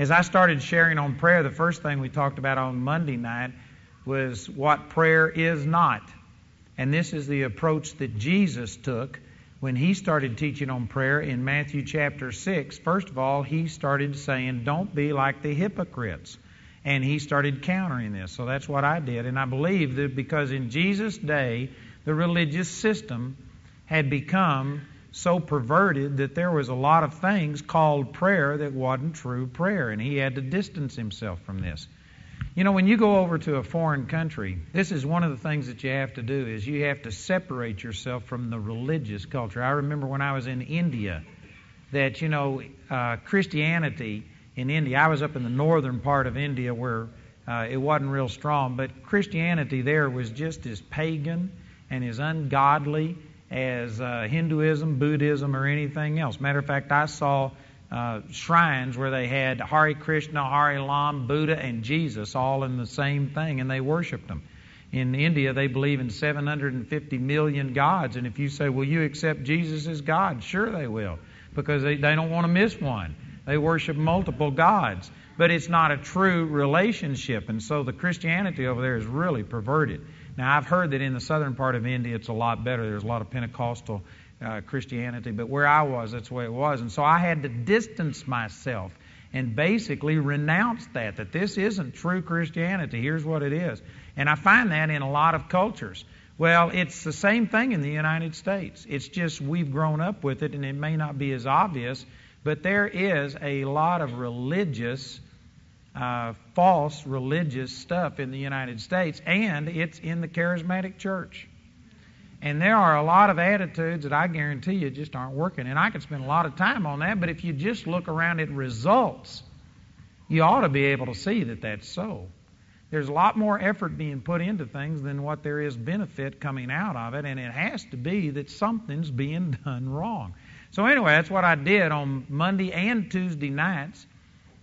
As I started sharing on prayer, the first thing we talked about on Monday night was what prayer is not. And this is the approach that Jesus took when he started teaching on prayer in Matthew chapter 6. First of all, he started saying, Don't be like the hypocrites. And he started countering this. So that's what I did. And I believe that because in Jesus' day, the religious system had become so perverted that there was a lot of things called prayer that wasn't true prayer, and he had to distance himself from this. You know, when you go over to a foreign country, this is one of the things that you have to do is you have to separate yourself from the religious culture. I remember when I was in India that, you know, uh, Christianity in India, I was up in the northern part of India where uh, it wasn't real strong, but Christianity there was just as pagan and as ungodly as uh, Hinduism, Buddhism, or anything else. Matter of fact, I saw uh, shrines where they had Hare Krishna, Hare Ram, Buddha, and Jesus all in the same thing, and they worshiped them. In India, they believe in 750 million gods, and if you say, Will you accept Jesus as God? Sure, they will, because they, they don't want to miss one. They worship multiple gods, but it's not a true relationship, and so the Christianity over there is really perverted. Now, I've heard that in the southern part of India it's a lot better. There's a lot of Pentecostal uh, Christianity, but where I was, that's the way it was. And so I had to distance myself and basically renounce that, that this isn't true Christianity. Here's what it is. And I find that in a lot of cultures. Well, it's the same thing in the United States. It's just we've grown up with it, and it may not be as obvious, but there is a lot of religious uh, false religious stuff in the United States, and it's in the charismatic church. And there are a lot of attitudes that I guarantee you just aren't working. And I could spend a lot of time on that, but if you just look around at results, you ought to be able to see that that's so. There's a lot more effort being put into things than what there is benefit coming out of it, and it has to be that something's being done wrong. So, anyway, that's what I did on Monday and Tuesday nights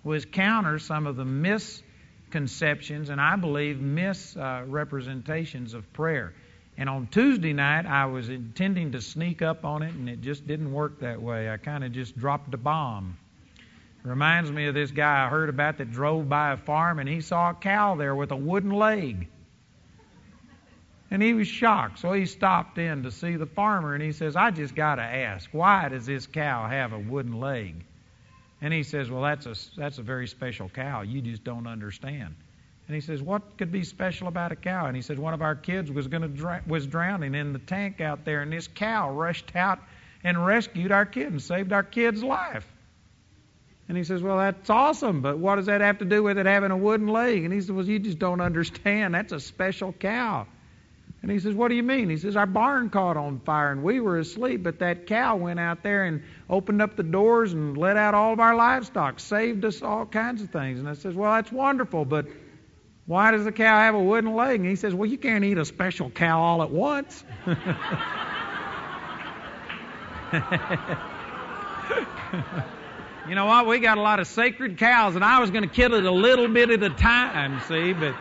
was counter some of the misconceptions and I believe misrepresentations of prayer. And on Tuesday night, I was intending to sneak up on it, and it just didn't work that way. I kind of just dropped a bomb. Reminds me of this guy I heard about that drove by a farm and he saw a cow there with a wooden leg. And he was shocked, so he stopped in to see the farmer and he says, I just got to ask, why does this cow have a wooden leg? And he says, Well, that's a, that's a very special cow. You just don't understand. And he says, What could be special about a cow? And he says, One of our kids was, gonna dr- was drowning in the tank out there, and this cow rushed out and rescued our kid and saved our kid's life. And he says, Well, that's awesome, but what does that have to do with it having a wooden leg? And he says, Well, you just don't understand. That's a special cow. And he says, What do you mean? He says, Our barn caught on fire and we were asleep, but that cow went out there and opened up the doors and let out all of our livestock, saved us all kinds of things. And I says, Well, that's wonderful, but why does the cow have a wooden leg? And he says, Well, you can't eat a special cow all at once. you know what? We got a lot of sacred cows, and I was going to kill it a little bit at a time, see, but.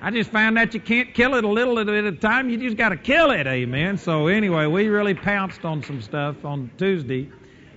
I just found out you can't kill it a little at a time. You just got to kill it. Amen. So anyway, we really pounced on some stuff on Tuesday.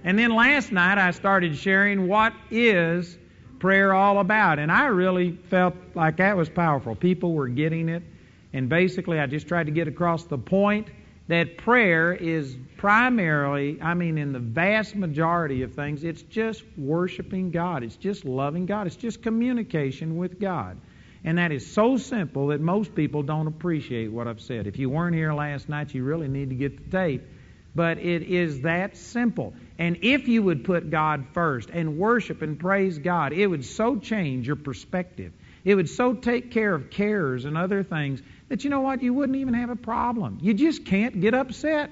And then last night I started sharing what is prayer all about. And I really felt like that was powerful. People were getting it. And basically I just tried to get across the point that prayer is primarily, I mean, in the vast majority of things, it's just worshiping God. It's just loving God. It's just communication with God. And that is so simple that most people don't appreciate what I've said. If you weren't here last night, you really need to get the tape. But it is that simple. And if you would put God first and worship and praise God, it would so change your perspective. It would so take care of cares and other things that you know what? You wouldn't even have a problem. You just can't get upset.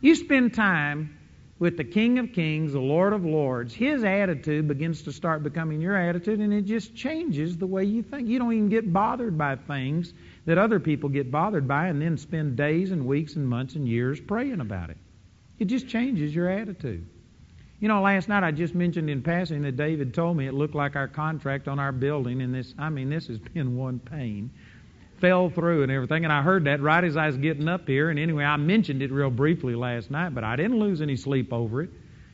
You spend time with the King of Kings, the Lord of Lords, his attitude begins to start becoming your attitude, and it just changes the way you think. You don't even get bothered by things that other people get bothered by and then spend days and weeks and months and years praying about it. It just changes your attitude. You know, last night I just mentioned in passing that David told me it looked like our contract on our building, and this, I mean, this has been one pain fell through and everything. And I heard that right as I was getting up here. And anyway, I mentioned it real briefly last night, but I didn't lose any sleep over it.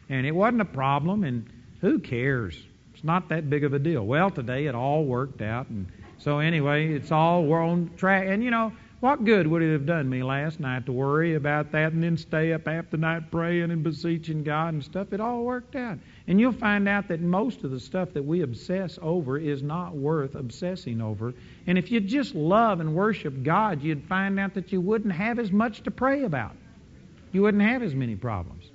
And it wasn't a problem. And Who cares? It's not that big of a deal. Well, today it all worked out, and so anyway, it's all we're on track. And you know, what good would it have done me last night to worry about that and then stay up the night praying and beseeching God and stuff? It all worked out. And you'll find out that most of the stuff that we obsess over is not worth obsessing over. And if you just love and worship God, you'd find out that you wouldn't have as much to pray about. You wouldn't have as many problems.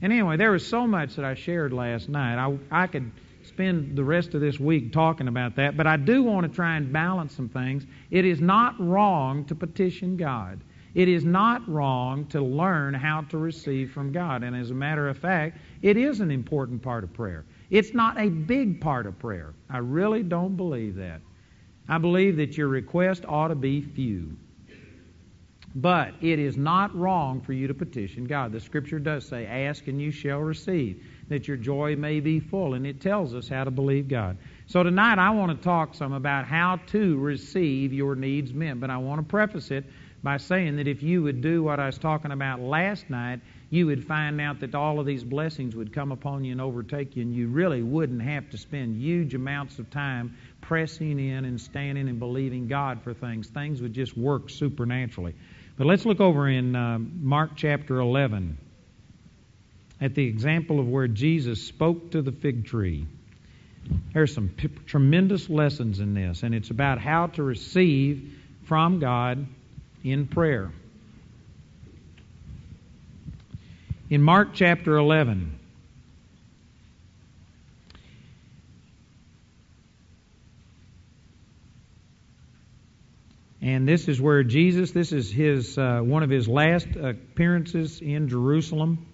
And anyway, there was so much that I shared last night. I, I could spend the rest of this week talking about that, but I do want to try and balance some things. It is not wrong to petition God. It is not wrong to learn how to receive from God. And as a matter of fact, it is an important part of prayer. It's not a big part of prayer. I really don't believe that. I believe that your request ought to be few. But it is not wrong for you to petition God. The scripture does say, Ask and you shall receive, that your joy may be full. And it tells us how to believe God. So tonight I want to talk some about how to receive your needs met. But I want to preface it by saying that if you would do what I was talking about last night, you would find out that all of these blessings would come upon you and overtake you, and you really wouldn't have to spend huge amounts of time pressing in and standing and believing God for things. Things would just work supernaturally. But let's look over in uh, Mark chapter 11 at the example of where Jesus spoke to the fig tree. There's some p- tremendous lessons in this, and it's about how to receive from God in prayer. In Mark chapter 11, And this is where Jesus, this is his uh, one of his last appearances in Jerusalem.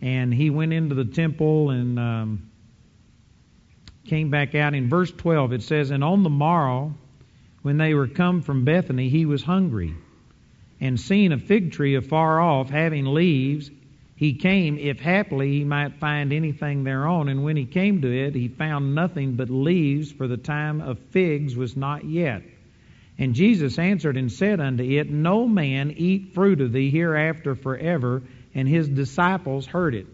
And he went into the temple and um, came back out. In verse 12, it says, And on the morrow, when they were come from Bethany, he was hungry. And seeing a fig tree afar off, having leaves, he came, if haply he might find anything thereon. And when he came to it, he found nothing but leaves, for the time of figs was not yet. And Jesus answered and said unto it, No man eat fruit of thee hereafter forever. And his disciples heard it.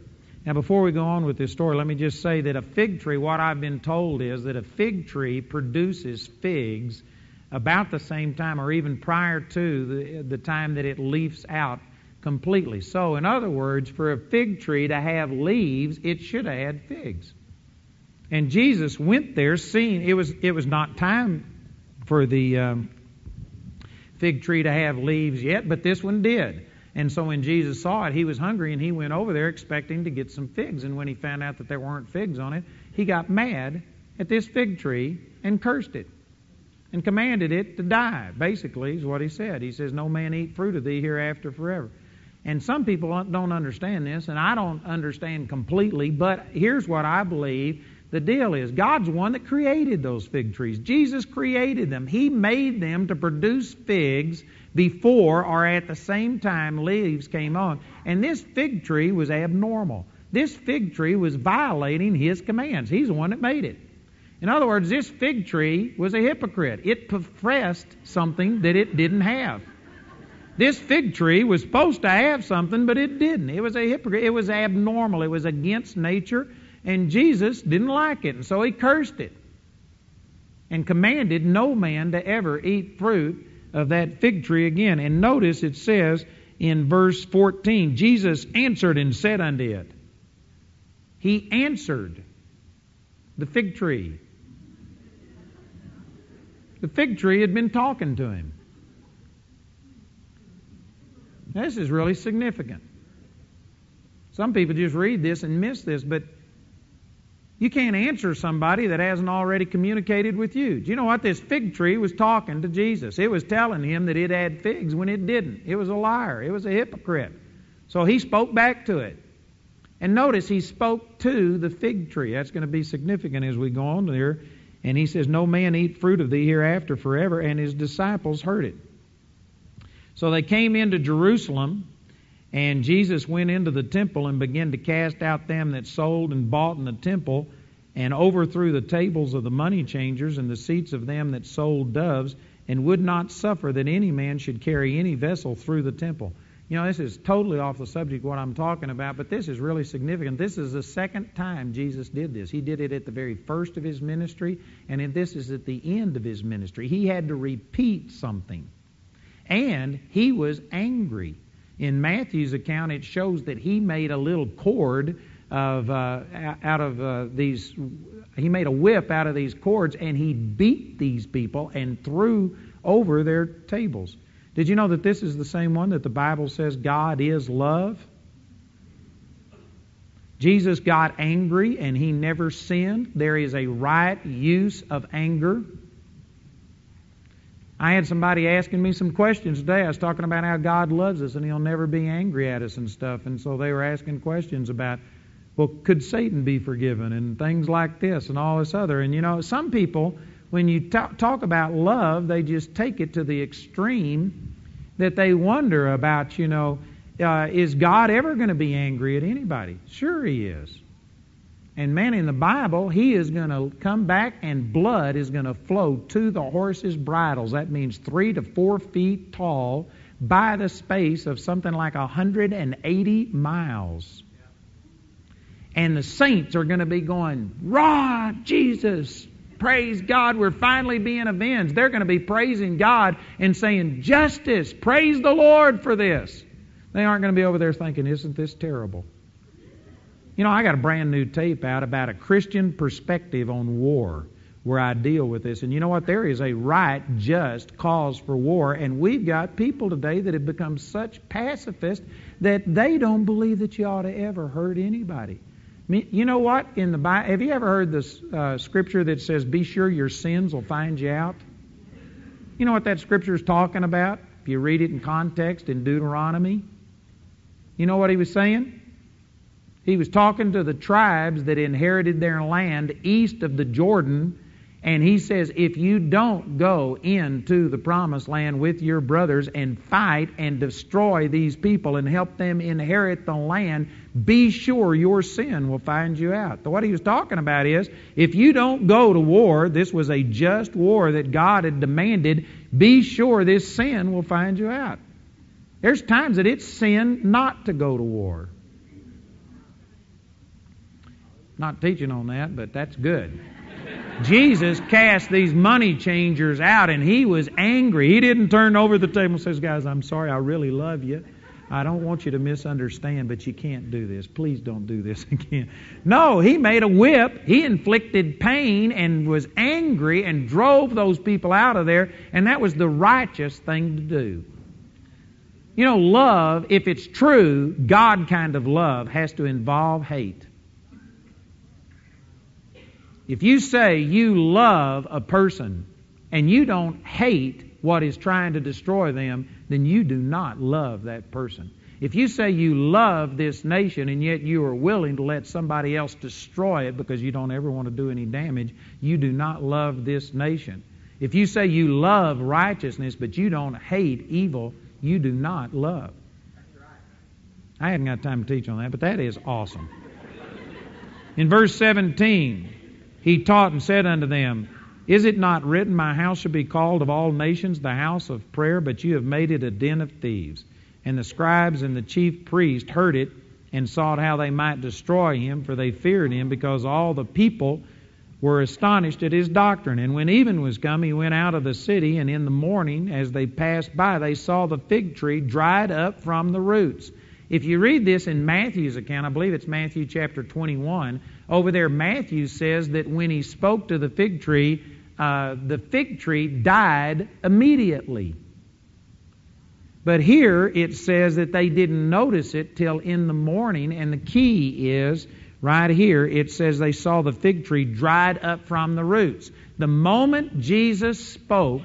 Now, before we go on with this story, let me just say that a fig tree, what I've been told is that a fig tree produces figs about the same time or even prior to the, the time that it leaves out completely. So, in other words, for a fig tree to have leaves, it should have had figs. And Jesus went there seeing it was it was not time for the um, fig tree to have leaves yet, but this one did. And so when Jesus saw it, he was hungry and he went over there expecting to get some figs. And when he found out that there weren't figs on it, he got mad at this fig tree and cursed it and commanded it to die, basically, is what he said. He says, No man eat fruit of thee hereafter forever. And some people don't understand this, and I don't understand completely, but here's what I believe the deal is God's the one that created those fig trees. Jesus created them. He made them to produce figs before or at the same time leaves came on. And this fig tree was abnormal. This fig tree was violating His commands. He's the one that made it. In other words, this fig tree was a hypocrite. It professed something that it didn't have. This fig tree was supposed to have something, but it didn't. It was a hypocrite. It was abnormal. It was against nature. And Jesus didn't like it, and so he cursed it and commanded no man to ever eat fruit of that fig tree again. And notice it says in verse 14 Jesus answered and said unto it, He answered the fig tree. The fig tree had been talking to him. This is really significant. Some people just read this and miss this, but you can't answer somebody that hasn't already communicated with you. Do you know what? This fig tree was talking to Jesus. It was telling him that it had figs when it didn't. It was a liar. It was a hypocrite. So he spoke back to it. And notice he spoke to the fig tree. That's going to be significant as we go on there. And he says, No man eat fruit of thee hereafter forever. And his disciples heard it. So they came into Jerusalem and Jesus went into the temple and began to cast out them that sold and bought in the temple, and overthrew the tables of the money changers and the seats of them that sold doves, and would not suffer that any man should carry any vessel through the temple. You know, this is totally off the subject what I'm talking about, but this is really significant. This is the second time Jesus did this. He did it at the very first of his ministry, and this is at the end of his ministry. He had to repeat something. And he was angry. In Matthew's account, it shows that he made a little cord of uh, out of uh, these. He made a whip out of these cords, and he beat these people and threw over their tables. Did you know that this is the same one that the Bible says God is love? Jesus got angry and he never sinned. There is a right use of anger. I had somebody asking me some questions today. I was talking about how God loves us and he'll never be angry at us and stuff. And so they were asking questions about, well, could Satan be forgiven and things like this and all this other. And you know, some people when you talk about love, they just take it to the extreme that they wonder about, you know, uh, is God ever going to be angry at anybody? Sure, He is. And man, in the Bible, He is going to come back and blood is going to flow to the horses' bridles. That means three to four feet tall by the space of something like 180 miles. And the saints are going to be going, Raw, Jesus, Praise God, we're finally being avenged. They're going to be praising God and saying, Justice, praise the Lord for this. They aren't going to be over there thinking, Isn't this terrible? You know, I got a brand new tape out about a Christian perspective on war where I deal with this. And you know what? There is a right, just cause for war. And we've got people today that have become such pacifists that they don't believe that you ought to ever hurt anybody. You know what? In the Bible, have you ever heard this uh, scripture that says, "Be sure your sins will find you out"? You know what that scripture is talking about? If you read it in context in Deuteronomy, you know what he was saying? He was talking to the tribes that inherited their land east of the Jordan and he says, if you don't go into the promised land with your brothers and fight and destroy these people and help them inherit the land, be sure your sin will find you out. So what he was talking about is, if you don't go to war, this was a just war that God had demanded, be sure this sin will find you out. There's times that it's sin not to go to war. Not teaching on that, but that's good. Jesus cast these money changers out and he was angry. He didn't turn over the table and says, Guys, I'm sorry, I really love you. I don't want you to misunderstand, but you can't do this. Please don't do this again. No, he made a whip. He inflicted pain and was angry and drove those people out of there, and that was the righteous thing to do. You know, love, if it's true, God kind of love, has to involve hate. If you say you love a person and you don't hate what is trying to destroy them, then you do not love that person. If you say you love this nation and yet you are willing to let somebody else destroy it because you don't ever want to do any damage, you do not love this nation. If you say you love righteousness but you don't hate evil, you do not love. I hadn't got time to teach on that, but that is awesome. In verse 17, he taught and said unto them, Is it not written, My house shall be called of all nations the house of prayer, but you have made it a den of thieves? And the scribes and the chief priests heard it and sought how they might destroy him, for they feared him, because all the people were astonished at his doctrine. And when even was come, he went out of the city, and in the morning, as they passed by, they saw the fig tree dried up from the roots. If you read this in Matthew's account, I believe it's Matthew chapter 21, over there, Matthew says that when he spoke to the fig tree, uh, the fig tree died immediately. But here it says that they didn't notice it till in the morning, and the key is right here it says they saw the fig tree dried up from the roots. The moment Jesus spoke,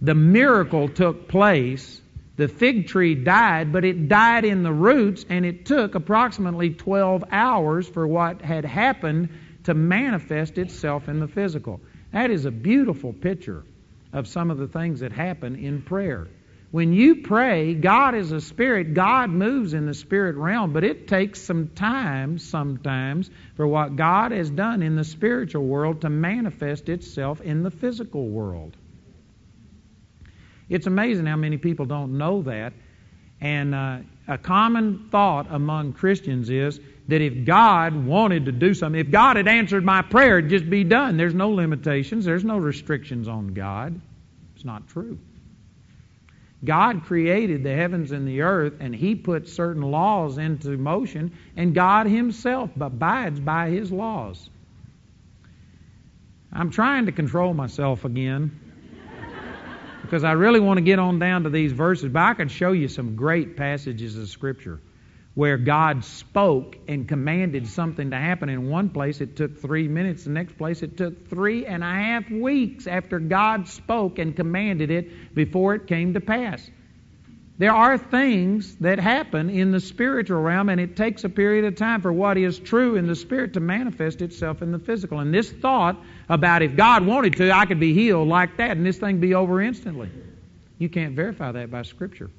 the miracle took place the fig tree died, but it died in the roots, and it took approximately 12 hours for what had happened to manifest itself in the physical. That is a beautiful picture of some of the things that happen in prayer. When you pray, God is a spirit. God moves in the spirit realm, but it takes some time sometimes for what God has done in the spiritual world to manifest itself in the physical world. It's amazing how many people don't know that. And uh, a common thought among Christians is that if God wanted to do something, if God had answered my prayer, it'd just be done. There's no limitations, there's no restrictions on God. It's not true. God created the heavens and the earth, and He put certain laws into motion, and God Himself abides by His laws. I'm trying to control myself again because I really want to get on down to these verses, but I can show you some great passages of Scripture where God spoke and commanded something to happen. In one place, it took three minutes. The next place, it took three and a half weeks after God spoke and commanded it before it came to pass. There are things that happen in the spiritual realm, and it takes a period of time for what is true in the spirit to manifest itself in the physical. And this thought about if God wanted to, I could be healed like that, and this thing be over instantly. You can't verify that by Scripture.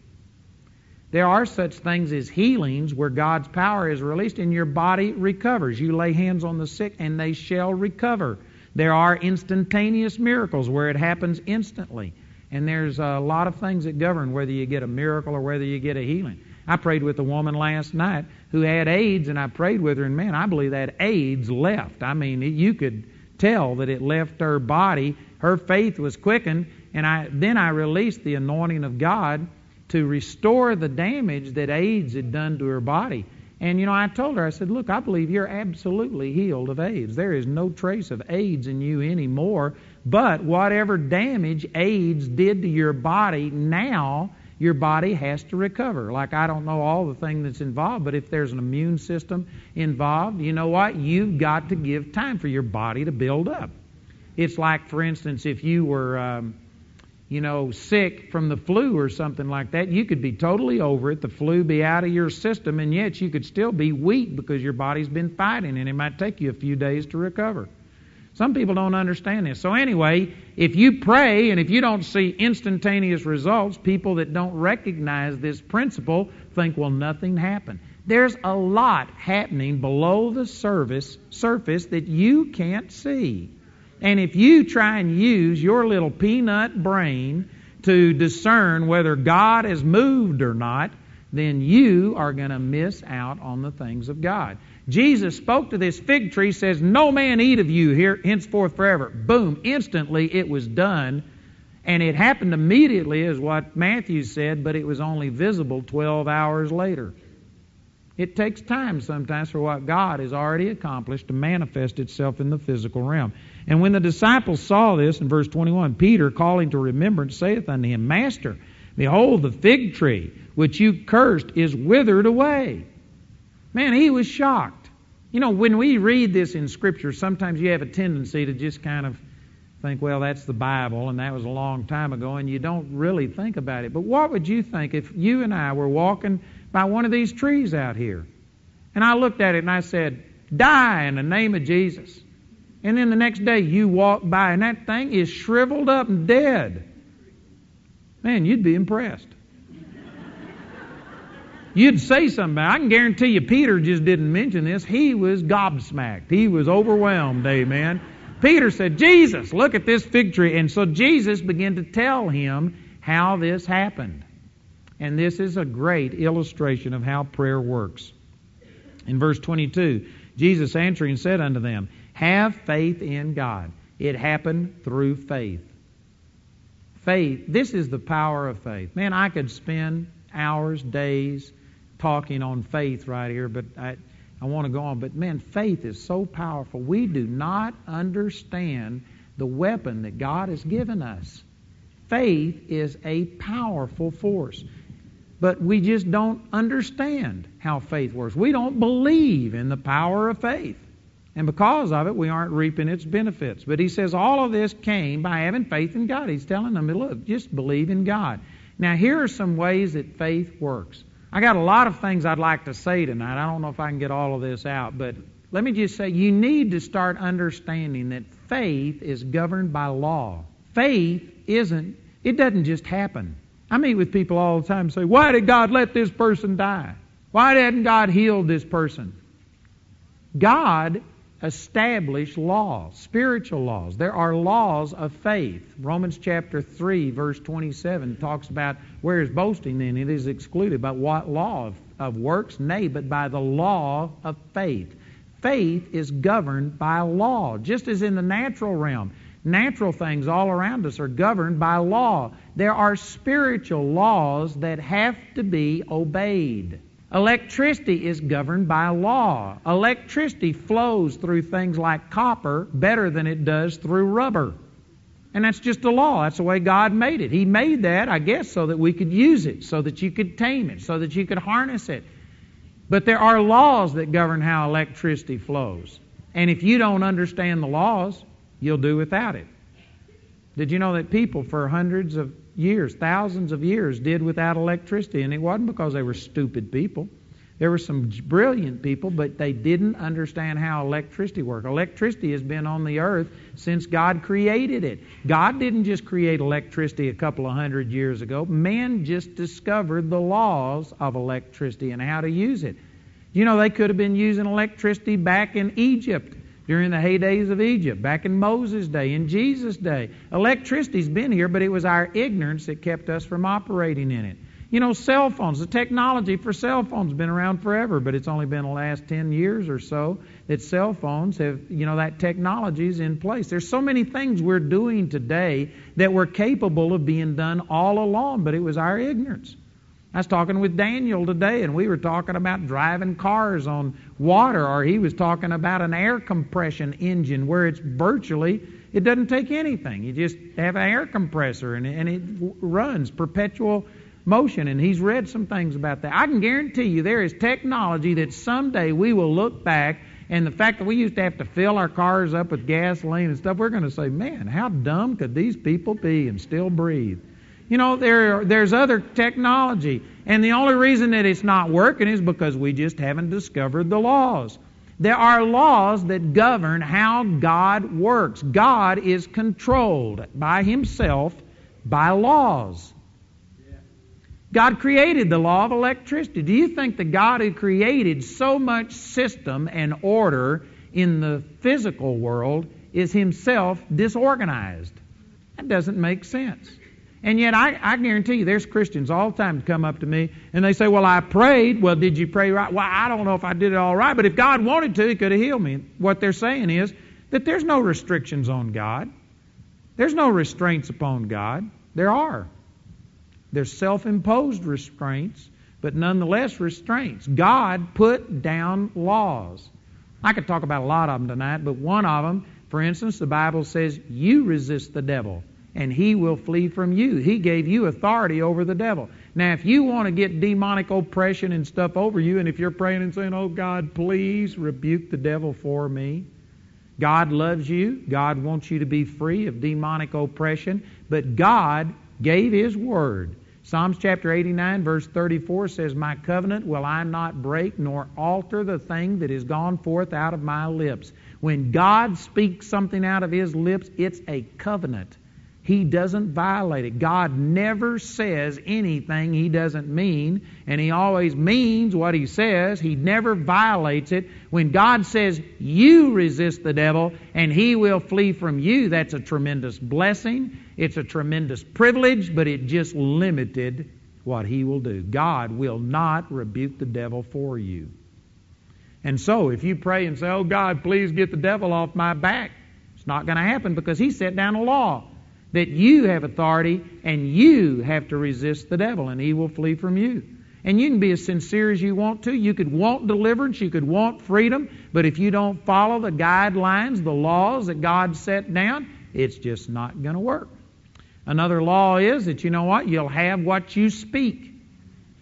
There are such things as healings where God's power is released and your body recovers. You lay hands on the sick and they shall recover. There are instantaneous miracles where it happens instantly. And there's a lot of things that govern whether you get a miracle or whether you get a healing. I prayed with a woman last night who had AIDS, and I prayed with her, and man, I believe that AIDS left. I mean, you could tell that it left her body. Her faith was quickened, and I then I released the anointing of God to restore the damage that AIDS had done to her body. And you know, I told her, I said, Look, I believe you're absolutely healed of AIDS. There is no trace of AIDS in you anymore. But whatever damage AIDS did to your body, now your body has to recover. Like, I don't know all the thing that's involved, but if there's an immune system involved, you know what? You've got to give time for your body to build up. It's like, for instance, if you were. Um, you know, sick from the flu or something like that, you could be totally over it, the flu be out of your system, and yet you could still be weak because your body's been fighting, and it might take you a few days to recover. Some people don't understand this. So, anyway, if you pray and if you don't see instantaneous results, people that don't recognize this principle think, well, nothing happened. There's a lot happening below the surface, surface that you can't see. And if you try and use your little peanut brain to discern whether God has moved or not, then you are going to miss out on the things of God. Jesus spoke to this fig tree, says, No man eat of you here henceforth forever. Boom, instantly it was done. And it happened immediately, is what Matthew said, but it was only visible 12 hours later. It takes time sometimes for what God has already accomplished to manifest itself in the physical realm. And when the disciples saw this, in verse 21, Peter, calling to remembrance, saith unto him, Master, behold, the fig tree which you cursed is withered away. Man, he was shocked. You know, when we read this in Scripture, sometimes you have a tendency to just kind of think, well, that's the Bible, and that was a long time ago, and you don't really think about it. But what would you think if you and I were walking by one of these trees out here. And I looked at it and I said, Die in the name of Jesus. And then the next day you walk by and that thing is shriveled up and dead. Man, you'd be impressed. You'd say something. I can guarantee you, Peter just didn't mention this. He was gobsmacked. He was overwhelmed, amen. Peter said, Jesus, look at this fig tree. And so Jesus began to tell him how this happened. And this is a great illustration of how prayer works. In verse 22, Jesus answering said unto them, Have faith in God. It happened through faith. Faith, this is the power of faith. Man, I could spend hours, days talking on faith right here, but I, I want to go on. But man, faith is so powerful. We do not understand the weapon that God has given us. Faith is a powerful force but we just don't understand how faith works. We don't believe in the power of faith. And because of it, we aren't reaping its benefits. But he says all of this came by having faith in God. He's telling them, look, just believe in God. Now, here are some ways that faith works. I got a lot of things I'd like to say tonight. I don't know if I can get all of this out, but let me just say you need to start understanding that faith is governed by law. Faith isn't, it doesn't just happen. I meet with people all the time and say, Why did God let this person die? Why didn't God heal this person? God establish laws, spiritual laws. There are laws of faith. Romans chapter 3, verse 27 talks about where is boasting then? It is excluded. By what law of, of works? Nay, but by the law of faith. Faith is governed by law, just as in the natural realm. Natural things all around us are governed by law. There are spiritual laws that have to be obeyed. Electricity is governed by law. Electricity flows through things like copper better than it does through rubber. And that's just a law. That's the way God made it. He made that, I guess, so that we could use it, so that you could tame it, so that you could harness it. But there are laws that govern how electricity flows. And if you don't understand the laws, you'll do without it. Did you know that people for hundreds of years, thousands of years, did without electricity. And it wasn't because they were stupid people. There were some brilliant people, but they didn't understand how electricity worked. Electricity has been on the earth since God created it. God didn't just create electricity a couple of hundred years ago. Man just discovered the laws of electricity and how to use it. You know, they could have been using electricity back in Egypt during the heydays of Egypt, back in Moses' day, in Jesus' day. Electricity's been here, but it was our ignorance that kept us from operating in it. You know, cell phones, the technology for cell phones has been around forever, but it's only been the last 10 years or so that cell phones have, you know, that technology is in place. There's so many things we're doing today that were capable of being done all along, but it was our ignorance. I was talking with Daniel today, and we were talking about driving cars on water, or he was talking about an air compression engine where it's virtually, it doesn't take anything. You just have an air compressor, and, and it runs perpetual motion. And he's read some things about that. I can guarantee you there is technology that someday we will look back, and the fact that we used to have to fill our cars up with gasoline and stuff, we're going to say, man, how dumb could these people be and still breathe? You know, there, there's other technology. And the only reason that it's not working is because we just haven't discovered the laws. There are laws that govern how God works. God is controlled by Himself by laws. God created the law of electricity. Do you think the God who created so much system and order in the physical world is Himself disorganized? That doesn't make sense. And yet, I, I guarantee you, there's Christians all the time come up to me and they say, Well, I prayed. Well, did you pray right? Well, I don't know if I did it all right, but if God wanted to, He could have healed me. What they're saying is that there's no restrictions on God, there's no restraints upon God. There are. There's self imposed restraints, but nonetheless restraints. God put down laws. I could talk about a lot of them tonight, but one of them, for instance, the Bible says, You resist the devil and he will flee from you. He gave you authority over the devil. Now, if you want to get demonic oppression and stuff over you, and if you're praying and saying, Oh God, please rebuke the devil for me, God loves you. God wants you to be free of demonic oppression, but God gave His word. Psalms chapter 89, verse 34 says, My covenant will I not break, nor alter the thing that is gone forth out of my lips. When God speaks something out of His lips, it's a covenant. He doesn't violate it. God never says anything He doesn't mean, and He always means what He says. He never violates it. When God says, You resist the devil and He will flee from you, that's a tremendous blessing. It's a tremendous privilege, but it just limited what He will do. God will not rebuke the devil for you. And so, if you pray and say, Oh God, please get the devil off my back, it's not going to happen because He set down a law that you have authority and you have to resist the devil and he will flee from you. And you can be as sincere as you want to. You could want deliverance, you could want freedom, but if you don't follow the guidelines, the laws that God set down, it's just not going to work. Another law is that you know what? You'll have what you speak.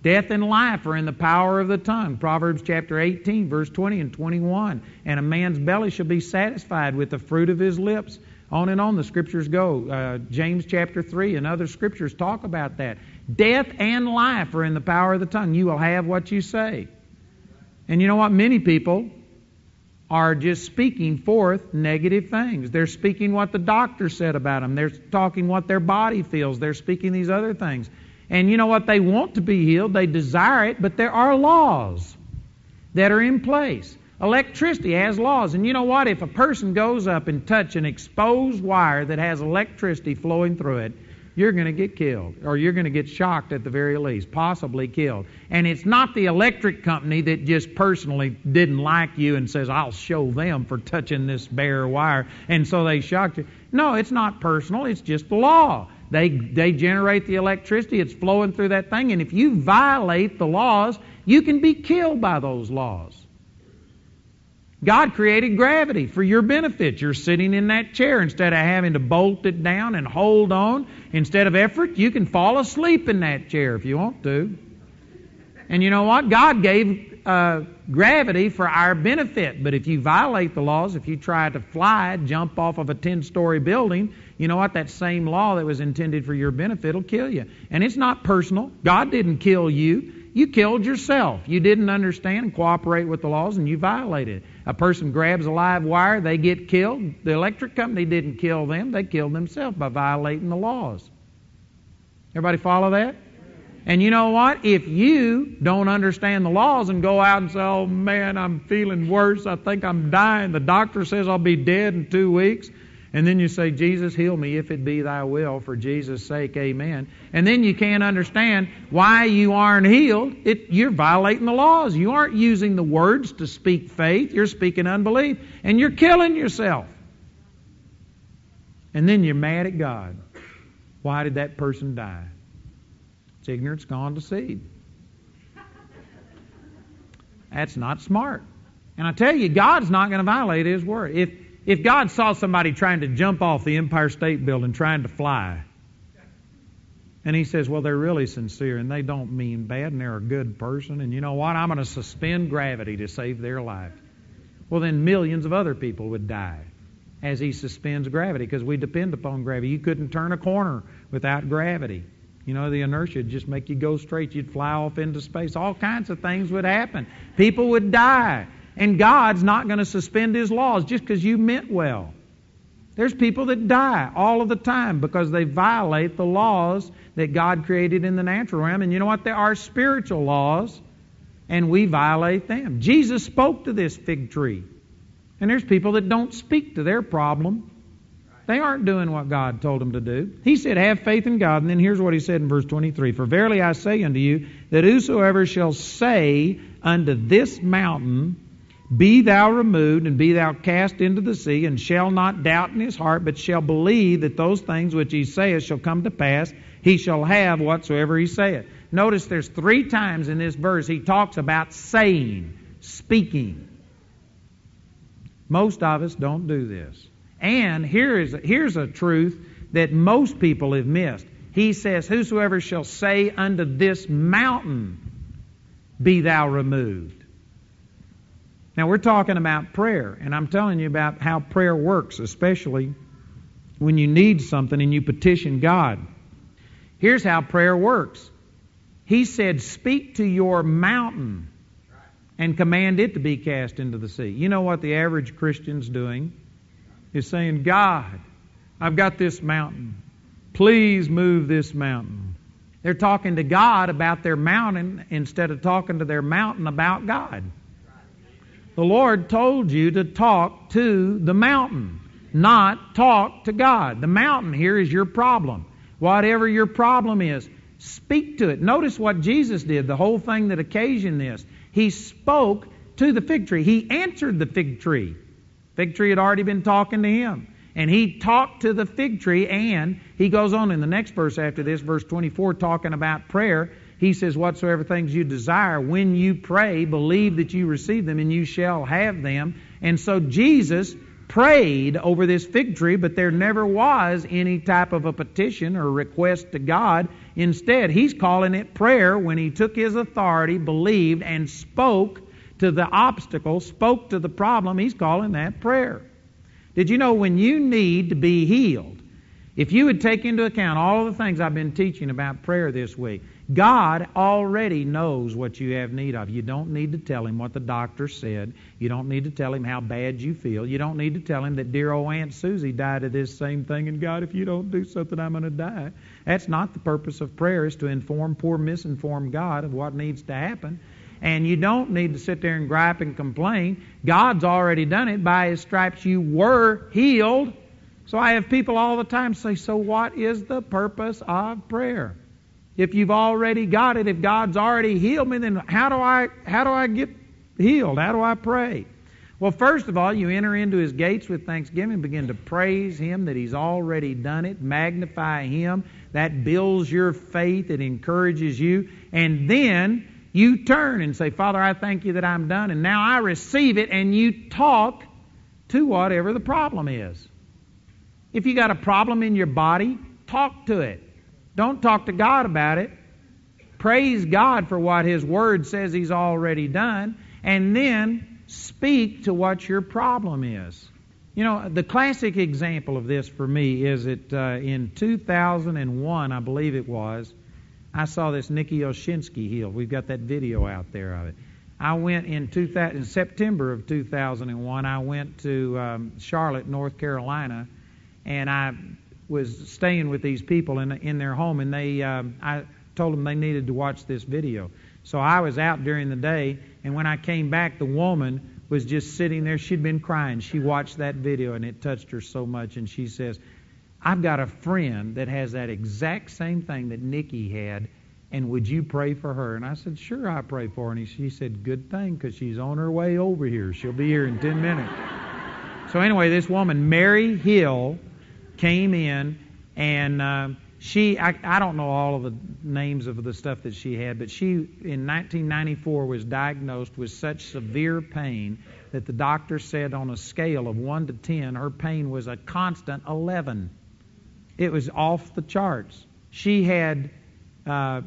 Death and life are in the power of the tongue. Proverbs chapter 18, verse 20 and 21. And a man's belly shall be satisfied with the fruit of his lips. On and on the scriptures go. Uh, James chapter 3 and other scriptures talk about that. Death and life are in the power of the tongue. You will have what you say. And you know what? Many people are just speaking forth negative things. They're speaking what the doctor said about them. They're talking what their body feels. They're speaking these other things. And you know what? They want to be healed. They desire it, but there are laws that are in place. Electricity has laws. And you know what? If a person goes up and touch an exposed wire that has electricity flowing through it, you're going to get killed, or you're going to get shocked at the very least, possibly killed. And it's not the electric company that just personally didn't like you and says, I'll show them for touching this bare wire, and so they shocked you. No, it's not personal, it's just the law. They, they generate the electricity, it's flowing through that thing, and if you violate the laws, you can be killed by those laws. God created gravity for your benefit. You're sitting in that chair instead of having to bolt it down and hold on. Instead of effort, you can fall asleep in that chair if you want to. And you know what? God gave uh, gravity for our benefit. But if you violate the laws, if you try to fly, jump off of a 10 story building, you know what? That same law that was intended for your benefit will kill you. And it's not personal. God didn't kill you. You killed yourself. You didn't understand and cooperate with the laws, and you violated it. A person grabs a live wire, they get killed. The electric company didn't kill them, they killed themselves by violating the laws. Everybody follow that? And you know what? If you don't understand the laws and go out and say, oh man, I'm feeling worse, I think I'm dying, the doctor says I'll be dead in two weeks, and then you say, Jesus, heal me if it be thy will, for Jesus' sake, amen. And then you can't understand why you aren't healed. It, you're violating the laws. You aren't using the words to speak faith. You're speaking unbelief. And you're killing yourself. And then you're mad at God. Why did that person die? It's ignorance gone to seed. That's not smart. And I tell you, God's not going to violate His word. If if God saw somebody trying to jump off the Empire State Building trying to fly, and he says, Well, they're really sincere and they don't mean bad and they're a good person, and you know what? I'm going to suspend gravity to save their life. Well, then millions of other people would die as he suspends gravity because we depend upon gravity. You couldn't turn a corner without gravity. You know, the inertia would just make you go straight. You'd fly off into space. All kinds of things would happen. People would die. And God's not going to suspend His laws just because you meant well. There's people that die all of the time because they violate the laws that God created in the natural realm. And you know what? There are spiritual laws, and we violate them. Jesus spoke to this fig tree. And there's people that don't speak to their problem. They aren't doing what God told them to do. He said, Have faith in God. And then here's what he said in verse 23 For verily I say unto you, that whosoever shall say unto this mountain, be thou removed, and be thou cast into the sea, and shall not doubt in his heart, but shall believe that those things which he saith shall come to pass. He shall have whatsoever he saith. Notice there's three times in this verse he talks about saying, speaking. Most of us don't do this. And here is, here's a truth that most people have missed. He says, Whosoever shall say unto this mountain, Be thou removed. Now, we're talking about prayer, and I'm telling you about how prayer works, especially when you need something and you petition God. Here's how prayer works He said, Speak to your mountain and command it to be cast into the sea. You know what the average Christian's doing? Is saying, God, I've got this mountain. Please move this mountain. They're talking to God about their mountain instead of talking to their mountain about God. The Lord told you to talk to the mountain, not talk to God. The mountain here is your problem. Whatever your problem is, speak to it. Notice what Jesus did, the whole thing that occasioned this. He spoke to the fig tree. He answered the fig tree. Fig tree had already been talking to him. And he talked to the fig tree, and he goes on in the next verse after this, verse 24, talking about prayer. He says, Whatsoever things you desire, when you pray, believe that you receive them, and you shall have them. And so Jesus prayed over this fig tree, but there never was any type of a petition or request to God. Instead, he's calling it prayer when he took his authority, believed, and spoke to the obstacle, spoke to the problem. He's calling that prayer. Did you know when you need to be healed, if you would take into account all the things I've been teaching about prayer this week, God already knows what you have need of. You don't need to tell him what the doctor said. You don't need to tell him how bad you feel. You don't need to tell him that dear old Aunt Susie died of this same thing, and God, if you don't do something, I'm going to die. That's not the purpose of prayer, is to inform poor, misinformed God of what needs to happen. And you don't need to sit there and gripe and complain. God's already done it. By His stripes you were healed. So I have people all the time say, So what is the purpose of prayer? If you've already got it, if God's already healed me, then how do I how do I get healed? How do I pray? Well, first of all, you enter into his gates with thanksgiving, begin to praise him that he's already done it, magnify him. That builds your faith, it encourages you. And then you turn and say, Father, I thank you that I'm done. And now I receive it, and you talk to whatever the problem is. If you got a problem in your body, talk to it. Don't talk to God about it. Praise God for what His Word says He's already done, and then speak to what your problem is. You know, the classic example of this for me is that uh, in 2001, I believe it was, I saw this Nikki Oshinsky healed. We've got that video out there of it. I went in, 2000, in September of 2001. I went to um, Charlotte, North Carolina, and I was staying with these people in in their home, and they um, I told them they needed to watch this video. So I was out during the day, and when I came back, the woman was just sitting there. She'd been crying. She watched that video, and it touched her so much. And she says, I've got a friend that has that exact same thing that Nikki had, and would you pray for her? And I said, Sure, I pray for her. And she said, Good thing, because she's on her way over here. She'll be here in 10 minutes. so, anyway, this woman, Mary Hill, came in, and uh, she I, I don't know all of the names of the stuff that she had but she in 1994 was diagnosed with such severe pain that the doctor said on a scale of 1 to 10 her pain was a constant 11 it was off the charts. She had uh,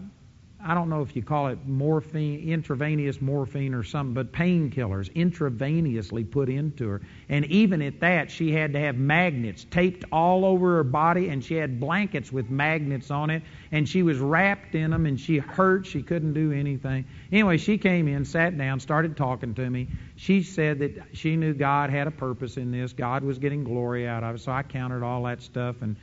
I don't know if you call it morphine, intravenous morphine or something, but painkillers intravenously put into her. And even at that, she had to have magnets taped all over her body, and she had blankets with magnets on it, and she was wrapped in them, and she hurt. She couldn't do anything. Anyway, she came in, sat down, started talking to me. She said that she knew God had a purpose in this. God was getting glory out of it. So I countered all that stuff and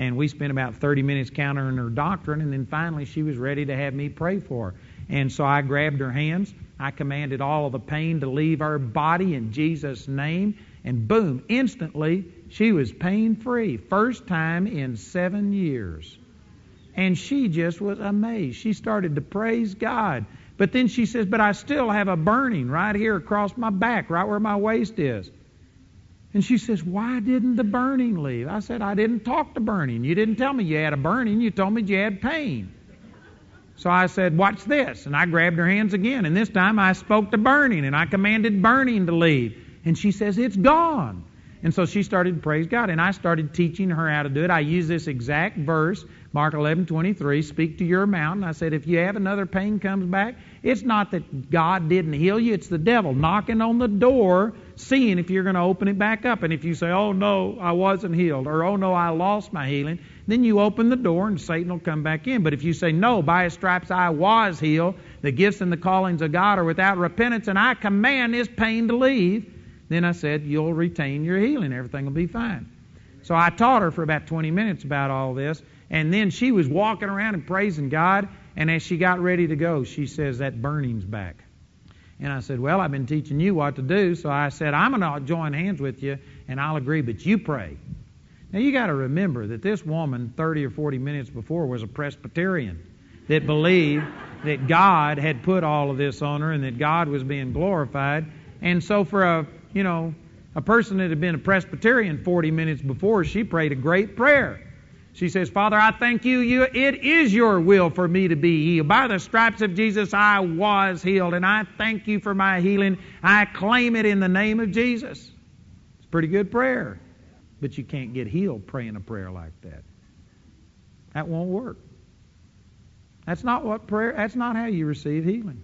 and we spent about 30 minutes countering her doctrine, and then finally she was ready to have me pray for her. And so I grabbed her hands. I commanded all of the pain to leave her body in Jesus' name. And boom, instantly, she was pain free. First time in seven years. And she just was amazed. She started to praise God. But then she says, But I still have a burning right here across my back, right where my waist is. And she says, Why didn't the burning leave? I said, I didn't talk to burning. You didn't tell me you had a burning. You told me you had pain. So I said, Watch this. And I grabbed her hands again. And this time I spoke to burning and I commanded burning to leave. And she says, It's gone. And so she started to praise God. And I started teaching her how to do it. I used this exact verse, Mark 11, 23, speak to your mountain. I said, if you have another pain comes back, it's not that God didn't heal you, it's the devil knocking on the door, seeing if you're going to open it back up. And if you say, oh no, I wasn't healed, or oh no, I lost my healing, then you open the door and Satan will come back in. But if you say, no, by his stripes I was healed, the gifts and the callings of God are without repentance, and I command this pain to leave, then I said, You'll retain your healing. Everything will be fine. So I taught her for about 20 minutes about all this. And then she was walking around and praising God. And as she got ready to go, she says, That burning's back. And I said, Well, I've been teaching you what to do. So I said, I'm going to join hands with you and I'll agree, but you pray. Now you got to remember that this woman, 30 or 40 minutes before, was a Presbyterian that believed that God had put all of this on her and that God was being glorified. And so for a you know, a person that had been a Presbyterian 40 minutes before, she prayed a great prayer. She says, Father, I thank you, you. It is your will for me to be healed. By the stripes of Jesus, I was healed, and I thank you for my healing. I claim it in the name of Jesus. It's a pretty good prayer. But you can't get healed praying a prayer like that. That won't work. That's not what prayer, that's not how you receive healing.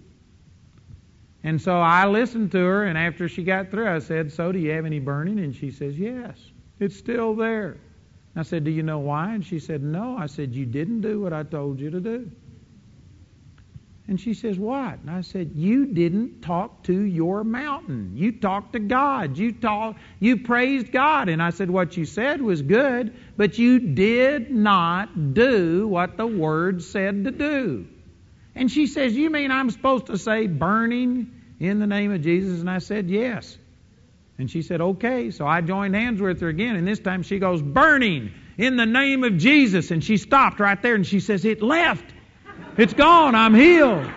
And so I listened to her, and after she got through, I said, So, do you have any burning? And she says, Yes, it's still there. I said, Do you know why? And she said, No. I said, You didn't do what I told you to do. And she says, What? And I said, You didn't talk to your mountain. You talked to God. You talked, you praised God. And I said, What you said was good, but you did not do what the word said to do. And she says, You mean I'm supposed to say burning in the name of Jesus? And I said, Yes. And she said, Okay. So I joined hands with her again, and this time she goes, Burning in the name of Jesus. And she stopped right there and she says, It left. It's gone. I'm healed.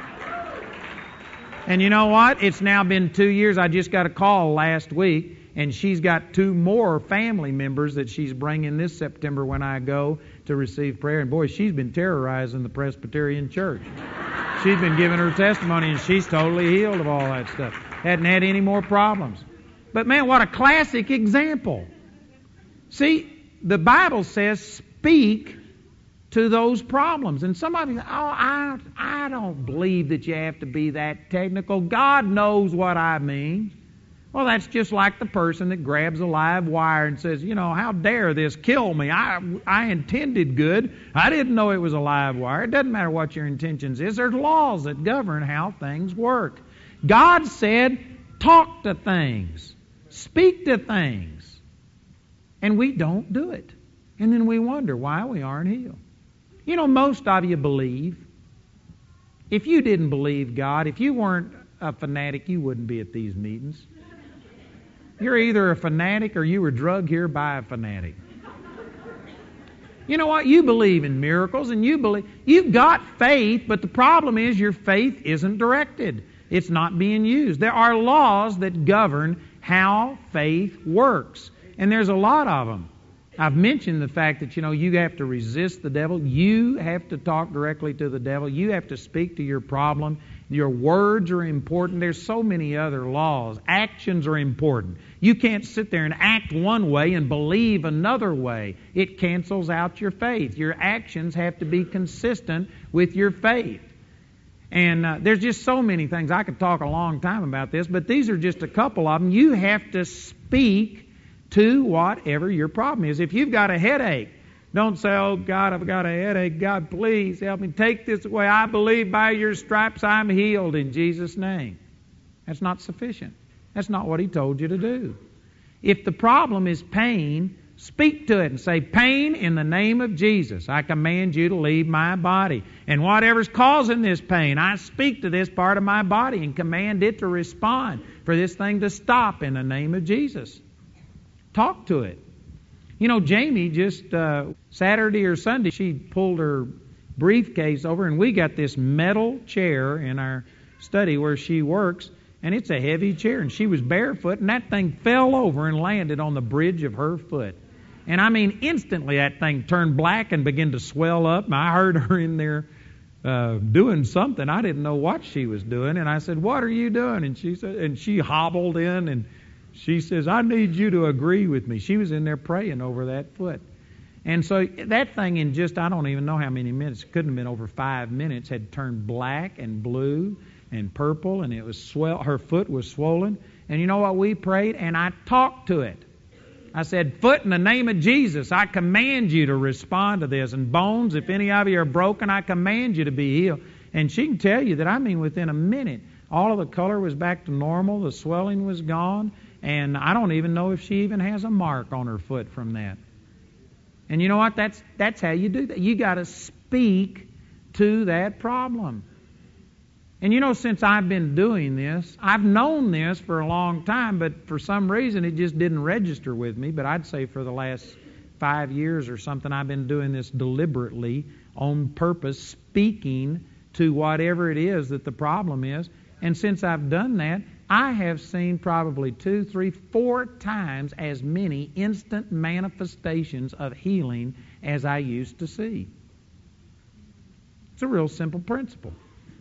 And you know what? It's now been two years. I just got a call last week, and she's got two more family members that she's bringing this September when I go to receive prayer. And boy, she's been terrorizing the Presbyterian Church. She's been giving her testimony, and she's totally healed of all that stuff. Hadn't had any more problems. But man, what a classic example. See, the Bible says, speak to those problems. And somebody, oh, I, I don't believe that you have to be that technical. God knows what I mean. Well, that's just like the person that grabs a live wire and says, you know, how dare this kill me? I, I intended good. I didn't know it was a live wire. It doesn't matter what your intentions is. There's laws that govern how things work. God said, talk to things, speak to things. And we don't do it. And then we wonder why we aren't healed. You know, most of you believe. If you didn't believe God, if you weren't a fanatic, you wouldn't be at these meetings. You're either a fanatic or you were drugged here by a fanatic. You know what? You believe in miracles and you believe you've got faith, but the problem is your faith isn't directed. It's not being used. There are laws that govern how faith works, and there's a lot of them. I've mentioned the fact that you know you have to resist the devil. You have to talk directly to the devil. You have to speak to your problem. Your words are important. There's so many other laws. Actions are important. You can't sit there and act one way and believe another way. It cancels out your faith. Your actions have to be consistent with your faith. And uh, there's just so many things. I could talk a long time about this, but these are just a couple of them. You have to speak to whatever your problem is. If you've got a headache, don't say, Oh God, I've got a headache. God, please help me. Take this away. I believe by your stripes I'm healed in Jesus' name. That's not sufficient. That's not what He told you to do. If the problem is pain, speak to it and say, Pain, in the name of Jesus, I command you to leave my body. And whatever's causing this pain, I speak to this part of my body and command it to respond for this thing to stop in the name of Jesus. Talk to it. You know, Jamie just uh, Saturday or Sunday, she pulled her briefcase over, and we got this metal chair in our study where she works, and it's a heavy chair. And she was barefoot, and that thing fell over and landed on the bridge of her foot. And I mean, instantly that thing turned black and began to swell up. And I heard her in there uh, doing something. I didn't know what she was doing, and I said, "What are you doing?" And she said, and she hobbled in and she says, I need you to agree with me. She was in there praying over that foot. And so that thing, in just, I don't even know how many minutes, couldn't have been over five minutes, had turned black and blue and purple, and it was swell. Her foot was swollen. And you know what? We prayed, and I talked to it. I said, Foot, in the name of Jesus, I command you to respond to this. And bones, if any of you are broken, I command you to be healed. And she can tell you that, I mean, within a minute, all of the color was back to normal, the swelling was gone, and I don't even know if she even has a mark on her foot from that. And you know what? That's that's how you do that. You got to speak to that problem. And you know, since I've been doing this, I've known this for a long time, but for some reason it just didn't register with me. But I'd say for the last five years or something, I've been doing this deliberately on purpose, speaking to whatever it is that the problem is. And since I've done that, I have seen probably two, three, four times as many instant manifestations of healing as I used to see. It's a real simple principle.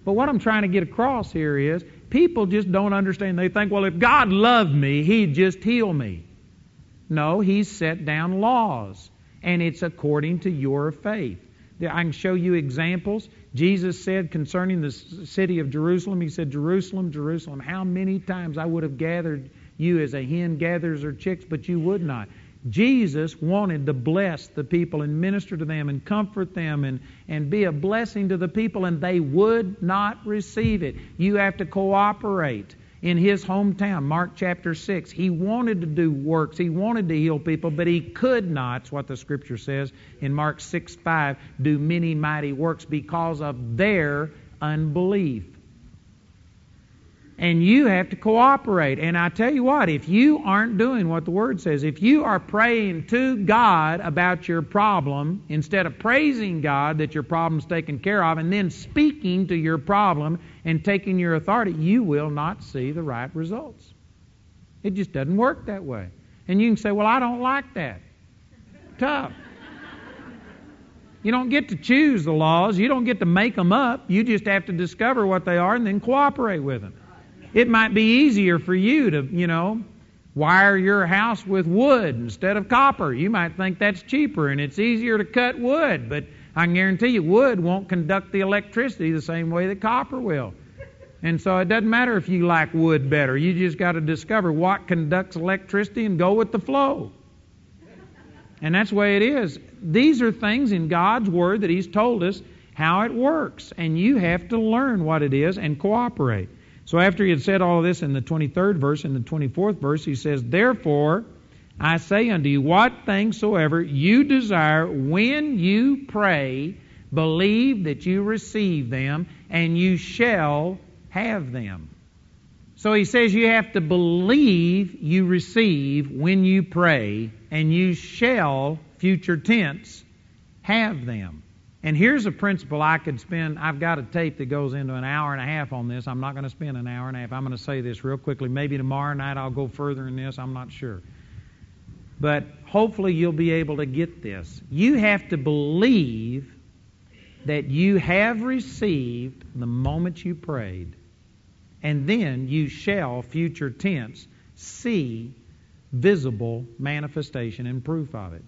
But what I'm trying to get across here is people just don't understand. They think, well, if God loved me, He'd just heal me. No, He's set down laws, and it's according to your faith. I can show you examples. Jesus said concerning the city of Jerusalem, He said, Jerusalem, Jerusalem, how many times I would have gathered you as a hen gathers her chicks, but you would not. Jesus wanted to bless the people and minister to them and comfort them and, and be a blessing to the people, and they would not receive it. You have to cooperate in his hometown, Mark chapter 6. He wanted to do works, he wanted to heal people, but he could not, it's what the scripture says in Mark 6 5, do many mighty works because of their unbelief. And you have to cooperate. And I tell you what, if you aren't doing what the Word says, if you are praying to God about your problem instead of praising God that your problem's taken care of and then speaking to your problem and taking your authority, you will not see the right results. It just doesn't work that way. And you can say, well, I don't like that. Tough. You don't get to choose the laws. You don't get to make them up. You just have to discover what they are and then cooperate with them. It might be easier for you to, you know, wire your house with wood instead of copper. You might think that's cheaper and it's easier to cut wood, but I can guarantee you wood won't conduct the electricity the same way that copper will. And so it doesn't matter if you like wood better. You just got to discover what conducts electricity and go with the flow. And that's the way it is. These are things in God's Word that He's told us how it works. And you have to learn what it is and cooperate. So after he had said all this in the 23rd verse, in the 24th verse, he says, Therefore, I say unto you, what things soever you desire when you pray, believe that you receive them, and you shall have them. So he says you have to believe you receive when you pray, and you shall, future tense, have them. And here's a principle I could spend. I've got a tape that goes into an hour and a half on this. I'm not going to spend an hour and a half. I'm going to say this real quickly. Maybe tomorrow night I'll go further in this. I'm not sure. But hopefully you'll be able to get this. You have to believe that you have received the moment you prayed. And then you shall, future tense, see visible manifestation and proof of it.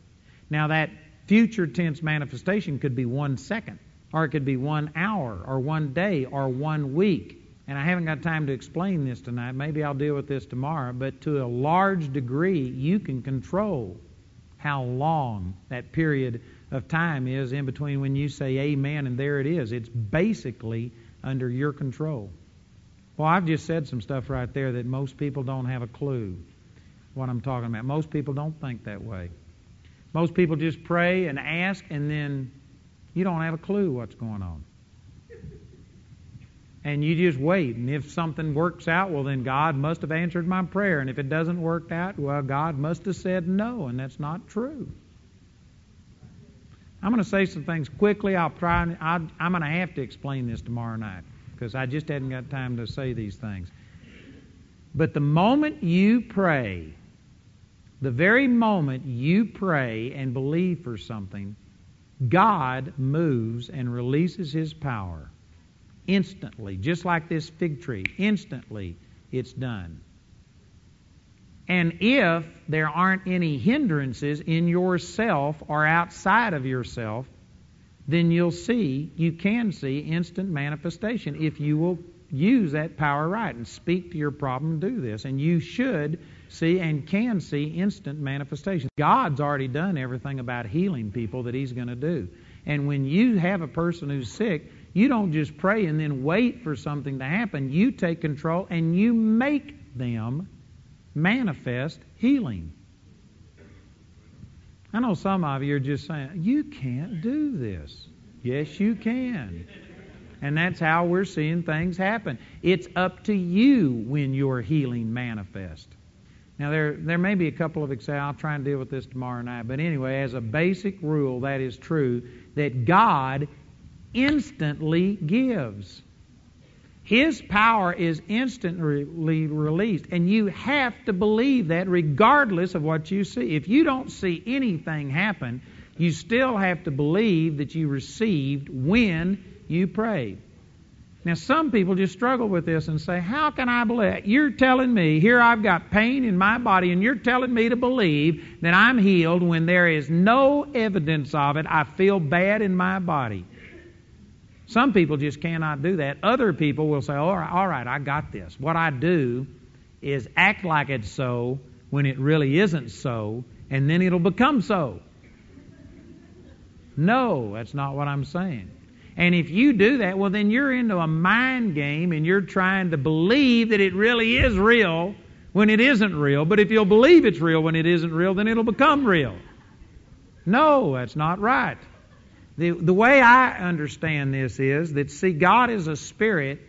Now, that future tense manifestation could be one second, or it could be one hour, or one day, or one week. And I haven't got time to explain this tonight. Maybe I'll deal with this tomorrow. But to a large degree, you can control how long that period of time is in between when you say amen and there it is. It's basically under your control. Well, I've just said some stuff right there that most people don't have a clue what I'm talking about. Most people don't think that way. Most people just pray and ask, and then you don't have a clue what's going on. And you just wait. And if something works out, well, then God must have answered my prayer. And if it doesn't work out, well, God must have said no, and that's not true. I'm going to say some things quickly. I'll try. And i am going to have to explain this tomorrow night because I just hadn't got time to say these things. But the moment you pray, the very moment you pray and believe for something, God moves and releases His power instantly, just like this fig tree. Instantly, it's done. And if there aren't any hindrances in yourself or outside of yourself, then you'll see, you can see instant manifestation if you will use that power right and speak to your problem do this. And you should see and can see instant manifestation. God's already done everything about healing people that He's going to do. And when you have a person who's sick, you don't just pray and then wait for something to happen. You take control and you make them manifest healing. I know some of you are just saying, You can't do this. Yes, you can. And that's how we're seeing things happen. It's up to you when your healing manifests. Now, there, there may be a couple of exceptions. I'll try and deal with this tomorrow night. But anyway, as a basic rule, that is true that God instantly gives. His power is instantly released, and you have to believe that regardless of what you see. If you don't see anything happen, you still have to believe that you received when you prayed. Now, some people just struggle with this and say, How can I believe? You're telling me, here I've got pain in my body, and you're telling me to believe that I'm healed when there is no evidence of it. I feel bad in my body. Some people just cannot do that. Other people will say, All right, all right I got this. What I do is act like it's so when it really isn't so, and then it'll become so. No, that's not what I'm saying. And if you do that, well, then you're into a mind game and you're trying to believe that it really is real when it isn't real. But if you'll believe it's real when it isn't real, then it'll become real. No, that's not right. The, the way I understand this is that, see, God is a spirit,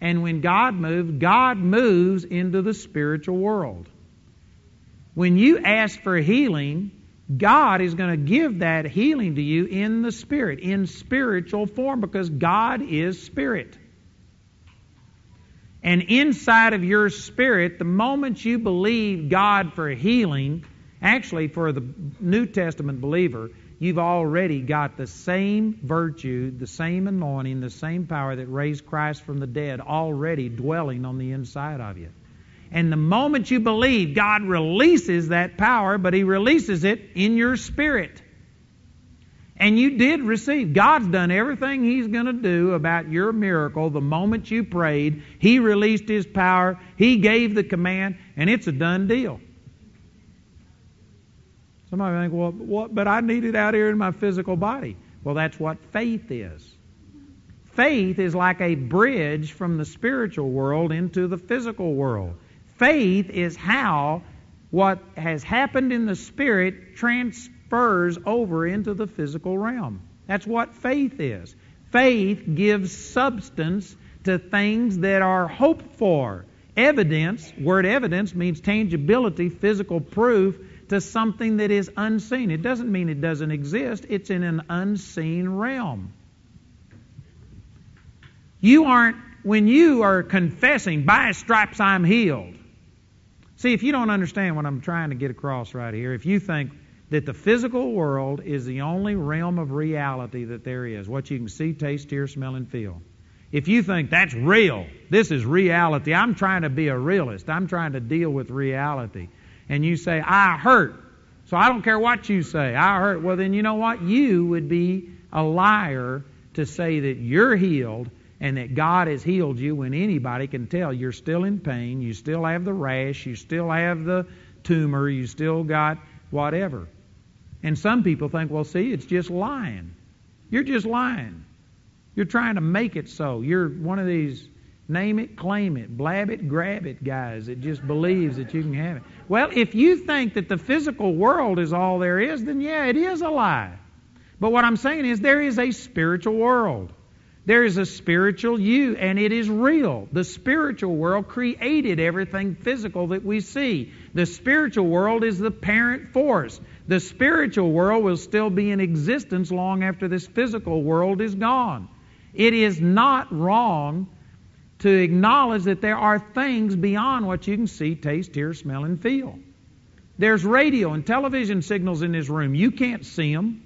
and when God moves, God moves into the spiritual world. When you ask for healing, God is going to give that healing to you in the spirit, in spiritual form, because God is spirit. And inside of your spirit, the moment you believe God for healing, actually for the New Testament believer, you've already got the same virtue, the same anointing, the same power that raised Christ from the dead already dwelling on the inside of you. And the moment you believe, God releases that power, but He releases it in your spirit. And you did receive. God's done everything He's going to do about your miracle the moment you prayed. He released His power, He gave the command, and it's a done deal. Somebody think, well, what? But I need it out here in my physical body. Well, that's what faith is. Faith is like a bridge from the spiritual world into the physical world. Faith is how what has happened in the spirit transfers over into the physical realm. That's what faith is. Faith gives substance to things that are hoped for. Evidence, word evidence means tangibility, physical proof to something that is unseen. It doesn't mean it doesn't exist, it's in an unseen realm. You aren't, when you are confessing, by stripes I'm healed. See, if you don't understand what I'm trying to get across right here, if you think, that the physical world is the only realm of reality that there is, what you can see, taste, hear, smell, and feel. If you think that's real, this is reality, I'm trying to be a realist, I'm trying to deal with reality, and you say, I hurt, so I don't care what you say, I hurt, well, then you know what? You would be a liar to say that you're healed and that God has healed you when anybody can tell you're still in pain, you still have the rash, you still have the tumor, you still got whatever. And some people think, well, see, it's just lying. You're just lying. You're trying to make it so. You're one of these name it, claim it, blab it, grab it guys that just believes that you can have it. Well, if you think that the physical world is all there is, then yeah, it is a lie. But what I'm saying is there is a spiritual world. There is a spiritual you, and it is real. The spiritual world created everything physical that we see. The spiritual world is the parent force. The spiritual world will still be in existence long after this physical world is gone. It is not wrong to acknowledge that there are things beyond what you can see, taste, hear, smell, and feel. There's radio and television signals in this room. You can't see them,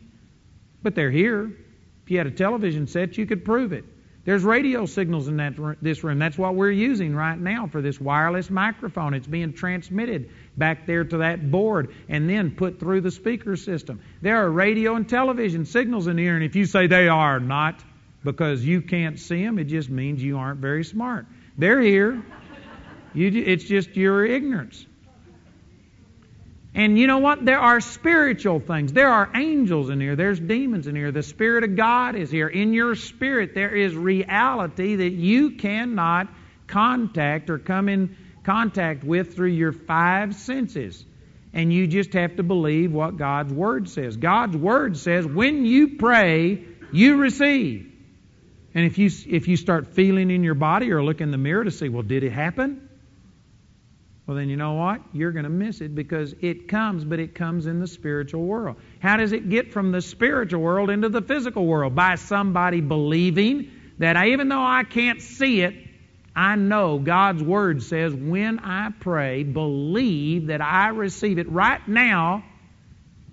but they're here. If you had a television set, you could prove it. There's radio signals in that, this room. That's what we're using right now for this wireless microphone. It's being transmitted back there to that board and then put through the speaker system. There are radio and television signals in here, and if you say they are not because you can't see them, it just means you aren't very smart. They're here. You, it's just your ignorance. And you know what? There are spiritual things. There are angels in here. There's demons in here. The Spirit of God is here. In your spirit, there is reality that you cannot contact or come in contact with through your five senses. And you just have to believe what God's Word says. God's Word says when you pray, you receive. And if you, if you start feeling in your body or look in the mirror to see, well, did it happen? Well, then you know what? You're going to miss it because it comes, but it comes in the spiritual world. How does it get from the spiritual world into the physical world? By somebody believing that I, even though I can't see it, I know God's Word says when I pray, believe that I receive it right now,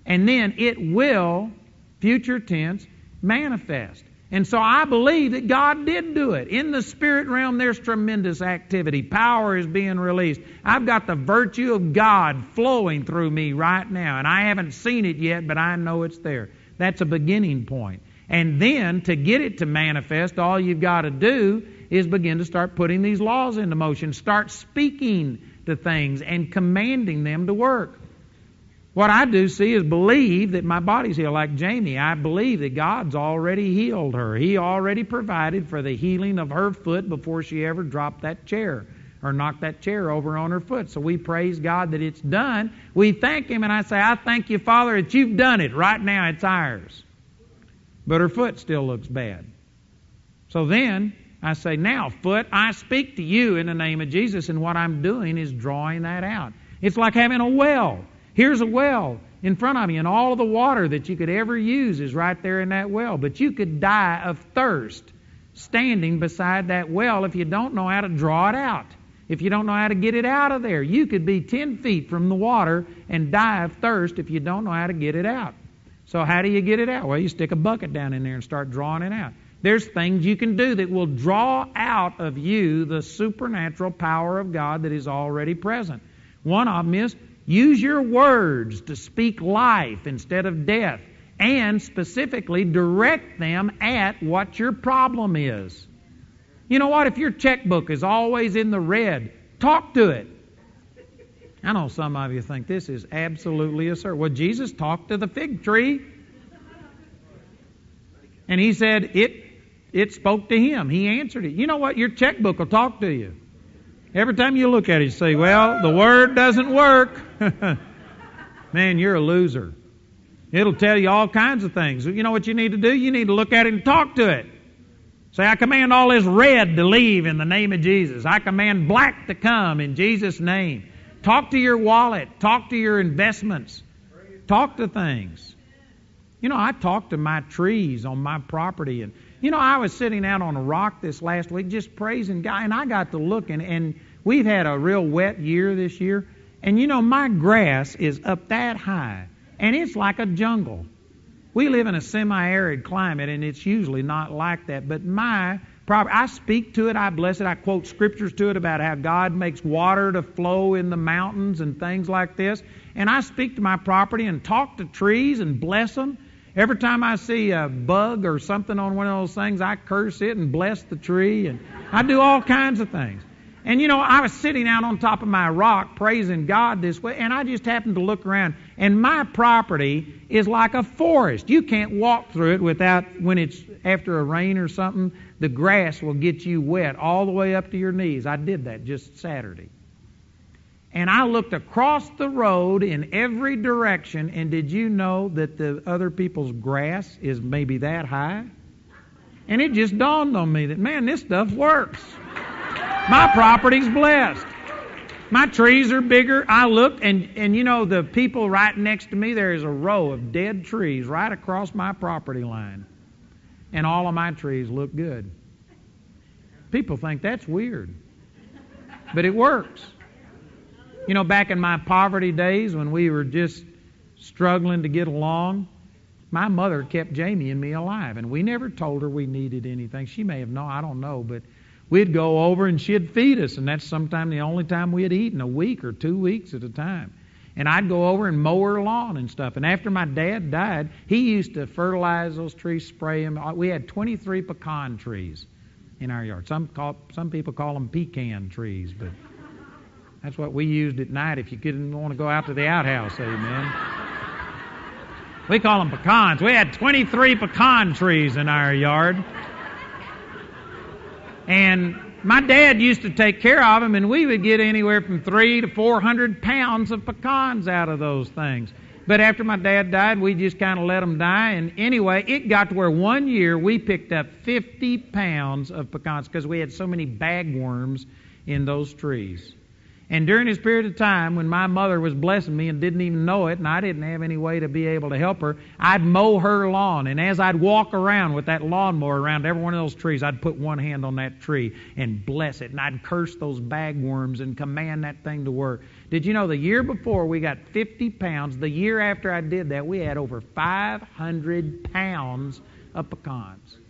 and then it will, future tense, manifest. And so I believe that God did do it. In the spirit realm, there's tremendous activity. Power is being released. I've got the virtue of God flowing through me right now, and I haven't seen it yet, but I know it's there. That's a beginning point. And then to get it to manifest, all you've got to do is begin to start putting these laws into motion. Start speaking to things and commanding them to work. What I do see is believe that my body's healed. Like Jamie, I believe that God's already healed her. He already provided for the healing of her foot before she ever dropped that chair or knocked that chair over on her foot. So we praise God that it's done. We thank Him, and I say, I thank you, Father, that you've done it. Right now, it's ours. but her foot still looks bad. So then I say, Now, foot, I speak to you in the name of Jesus, and what I'm doing is drawing that out. It's like having a well. Here's a well in front of you, and all of the water that you could ever use is right there in that well. But you could die of thirst standing beside that well if you don't know how to draw it out. If you don't know how to get it out of there, you could be 10 feet from the water and die of thirst if you don't know how to get it out. So, how do you get it out? Well, you stick a bucket down in there and start drawing it out. There's things you can do that will draw out of you the supernatural power of God that is already present. One of them is use your words to speak life instead of death, and specifically direct them at what your problem is. You know what? If your checkbook is always in the red, talk to it. I know some of you think this is absolutely absurd. Well, Jesus talked to the fig tree. And he said it it spoke to him. He answered it. You know what? Your checkbook will talk to you. Every time you look at it, you say, Well, the word doesn't work. Man, you're a loser. It'll tell you all kinds of things. You know what you need to do? You need to look at it and talk to it. Say, I command all this red to leave in the name of Jesus. I command black to come in Jesus' name. Talk to your wallet. Talk to your investments. Talk to things. You know, I talk to my trees on my property. And, you know, I was sitting out on a rock this last week just praising God, and I got to looking, and we've had a real wet year this year. And, you know, my grass is up that high, and it's like a jungle. We live in a semi arid climate, and it's usually not like that. But my property, I speak to it, I bless it, I quote scriptures to it about how God makes water to flow in the mountains and things like this. And I speak to my property and talk to trees and bless them. Every time I see a bug or something on one of those things, I curse it and bless the tree, and I do all kinds of things. And you know, I was sitting out on top of my rock praising God this way, and I just happened to look around, and my property is like a forest. You can't walk through it without, when it's after a rain or something, the grass will get you wet all the way up to your knees. I did that just Saturday. And I looked across the road in every direction, and did you know that the other people's grass is maybe that high? And it just dawned on me that, man, this stuff works. My property's blessed. My trees are bigger. I looked, and, and you know, the people right next to me, there is a row of dead trees right across my property line. And all of my trees look good. People think that's weird. But it works. You know, back in my poverty days when we were just struggling to get along, my mother kept Jamie and me alive, and we never told her we needed anything. She may have known, I don't know, but we'd go over and she'd feed us, and that's sometimes the only time we had eaten a week or two weeks at a time. And I'd go over and mow her lawn and stuff. And after my dad died, he used to fertilize those trees, spray them. Uh, we had 23 pecan trees in our yard. Some call, some people call them pecan trees, but that's what we used at night if you didn't want to go out to the outhouse. Amen. We call them pecans. We had 23 pecan trees in our yard. And my dad used to take care of them, and we would get anywhere from three to four hundred pounds of pecans out of those things. But after my dad died, we just kind of let them die. And anyway, it got to where one year we picked up 50 pounds of pecans because we had so many bagworms in those trees. And during this period of time, when my mother was blessing me and didn't even know it, and I didn't have any way to be able to help her, I'd mow her lawn. And as I'd walk around with that lawnmower around every one of those trees, I'd put one hand on that tree and bless it. And I'd curse those bagworms and command that thing to work. Did you know the year before we got 50 pounds? The year after I did that, we had over 500 pounds of pecans.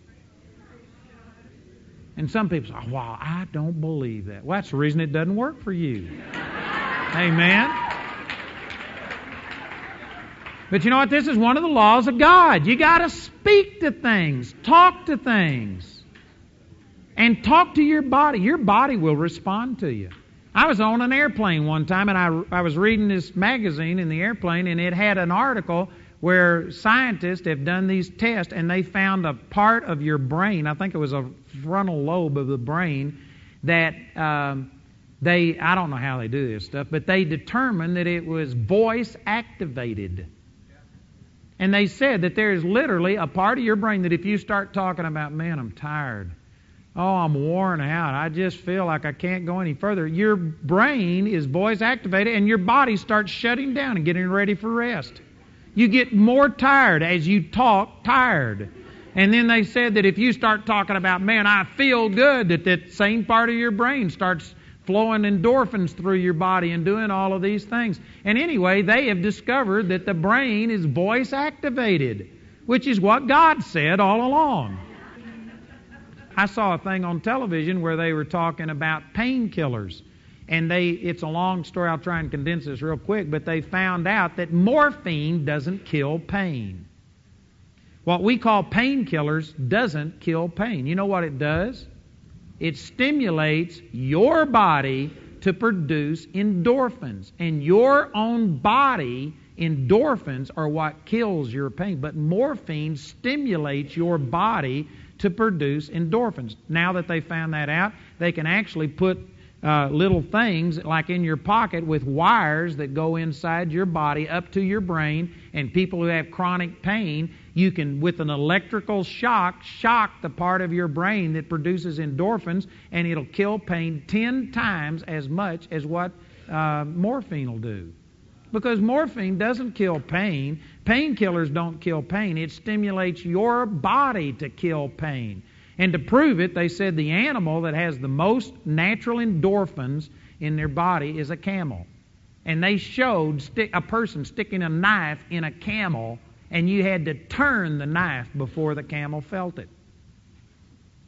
And some people say, oh, well, I don't believe that. Well, that's the reason it doesn't work for you. Amen. But you know what? This is one of the laws of God. You got to speak to things, talk to things, and talk to your body. Your body will respond to you. I was on an airplane one time and I, I was reading this magazine in the airplane and it had an article where scientists have done these tests and they found a part of your brain, I think it was a frontal lobe of the brain, that um, they, I don't know how they do this stuff, but they determined that it was voice activated. And they said that there is literally a part of your brain that if you start talking about, man, I'm tired. Oh, I'm worn out. I just feel like I can't go any further. Your brain is voice activated and your body starts shutting down and getting ready for rest. You get more tired as you talk tired. And then they said that if you start talking about, man, I feel good, that that same part of your brain starts flowing endorphins through your body and doing all of these things. And anyway, they have discovered that the brain is voice activated, which is what God said all along. I saw a thing on television where they were talking about painkillers. And they it's a long story, I'll try and condense this real quick, but they found out that morphine doesn't kill pain. What we call painkillers doesn't kill pain. You know what it does? It stimulates your body to produce endorphins. And your own body, endorphins are what kills your pain. But morphine stimulates your body to produce endorphins. Now that they found that out, they can actually put uh, little things like in your pocket with wires that go inside your body up to your brain. And people who have chronic pain, you can, with an electrical shock, shock the part of your brain that produces endorphins, and it'll kill pain 10 times as much as what uh, morphine will do. Because morphine doesn't kill pain. Painkillers don't kill pain. It stimulates your body to kill pain. And to prove it, they said the animal that has the most natural endorphins in their body is a camel. And they showed a person sticking a knife in a camel, and you had to turn the knife before the camel felt it.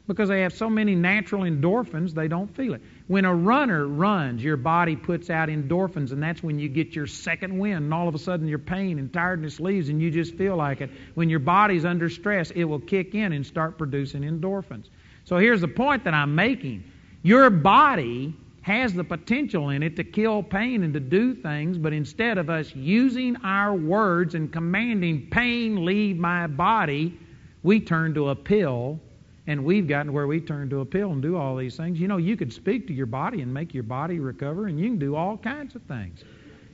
Because they have so many natural endorphins, they don't feel it. When a runner runs, your body puts out endorphins, and that's when you get your second wind, and all of a sudden your pain and tiredness leaves, and you just feel like it. When your body's under stress, it will kick in and start producing endorphins. So here's the point that I'm making your body has the potential in it to kill pain and to do things, but instead of us using our words and commanding pain leave my body, we turn to a pill and we've gotten where we turn to a pill and do all these things. You know, you could speak to your body and make your body recover, and you can do all kinds of things.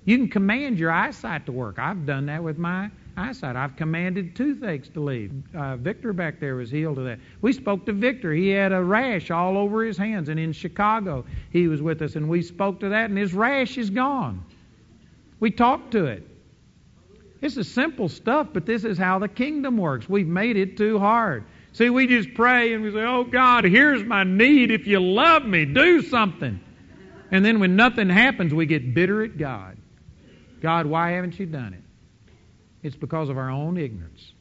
You can command your eyesight to work. I've done that with my eyesight. I've commanded toothaches to leave. Uh, Victor back there was healed of that. We spoke to Victor. He had a rash all over his hands, and in Chicago he was with us, and we spoke to that, and his rash is gone. We talked to it. This is simple stuff, but this is how the kingdom works. We've made it too hard. See, we just pray and we say, Oh God, here's my need. If you love me, do something. And then when nothing happens, we get bitter at God. God, why haven't you done it? It's because of our own ignorance.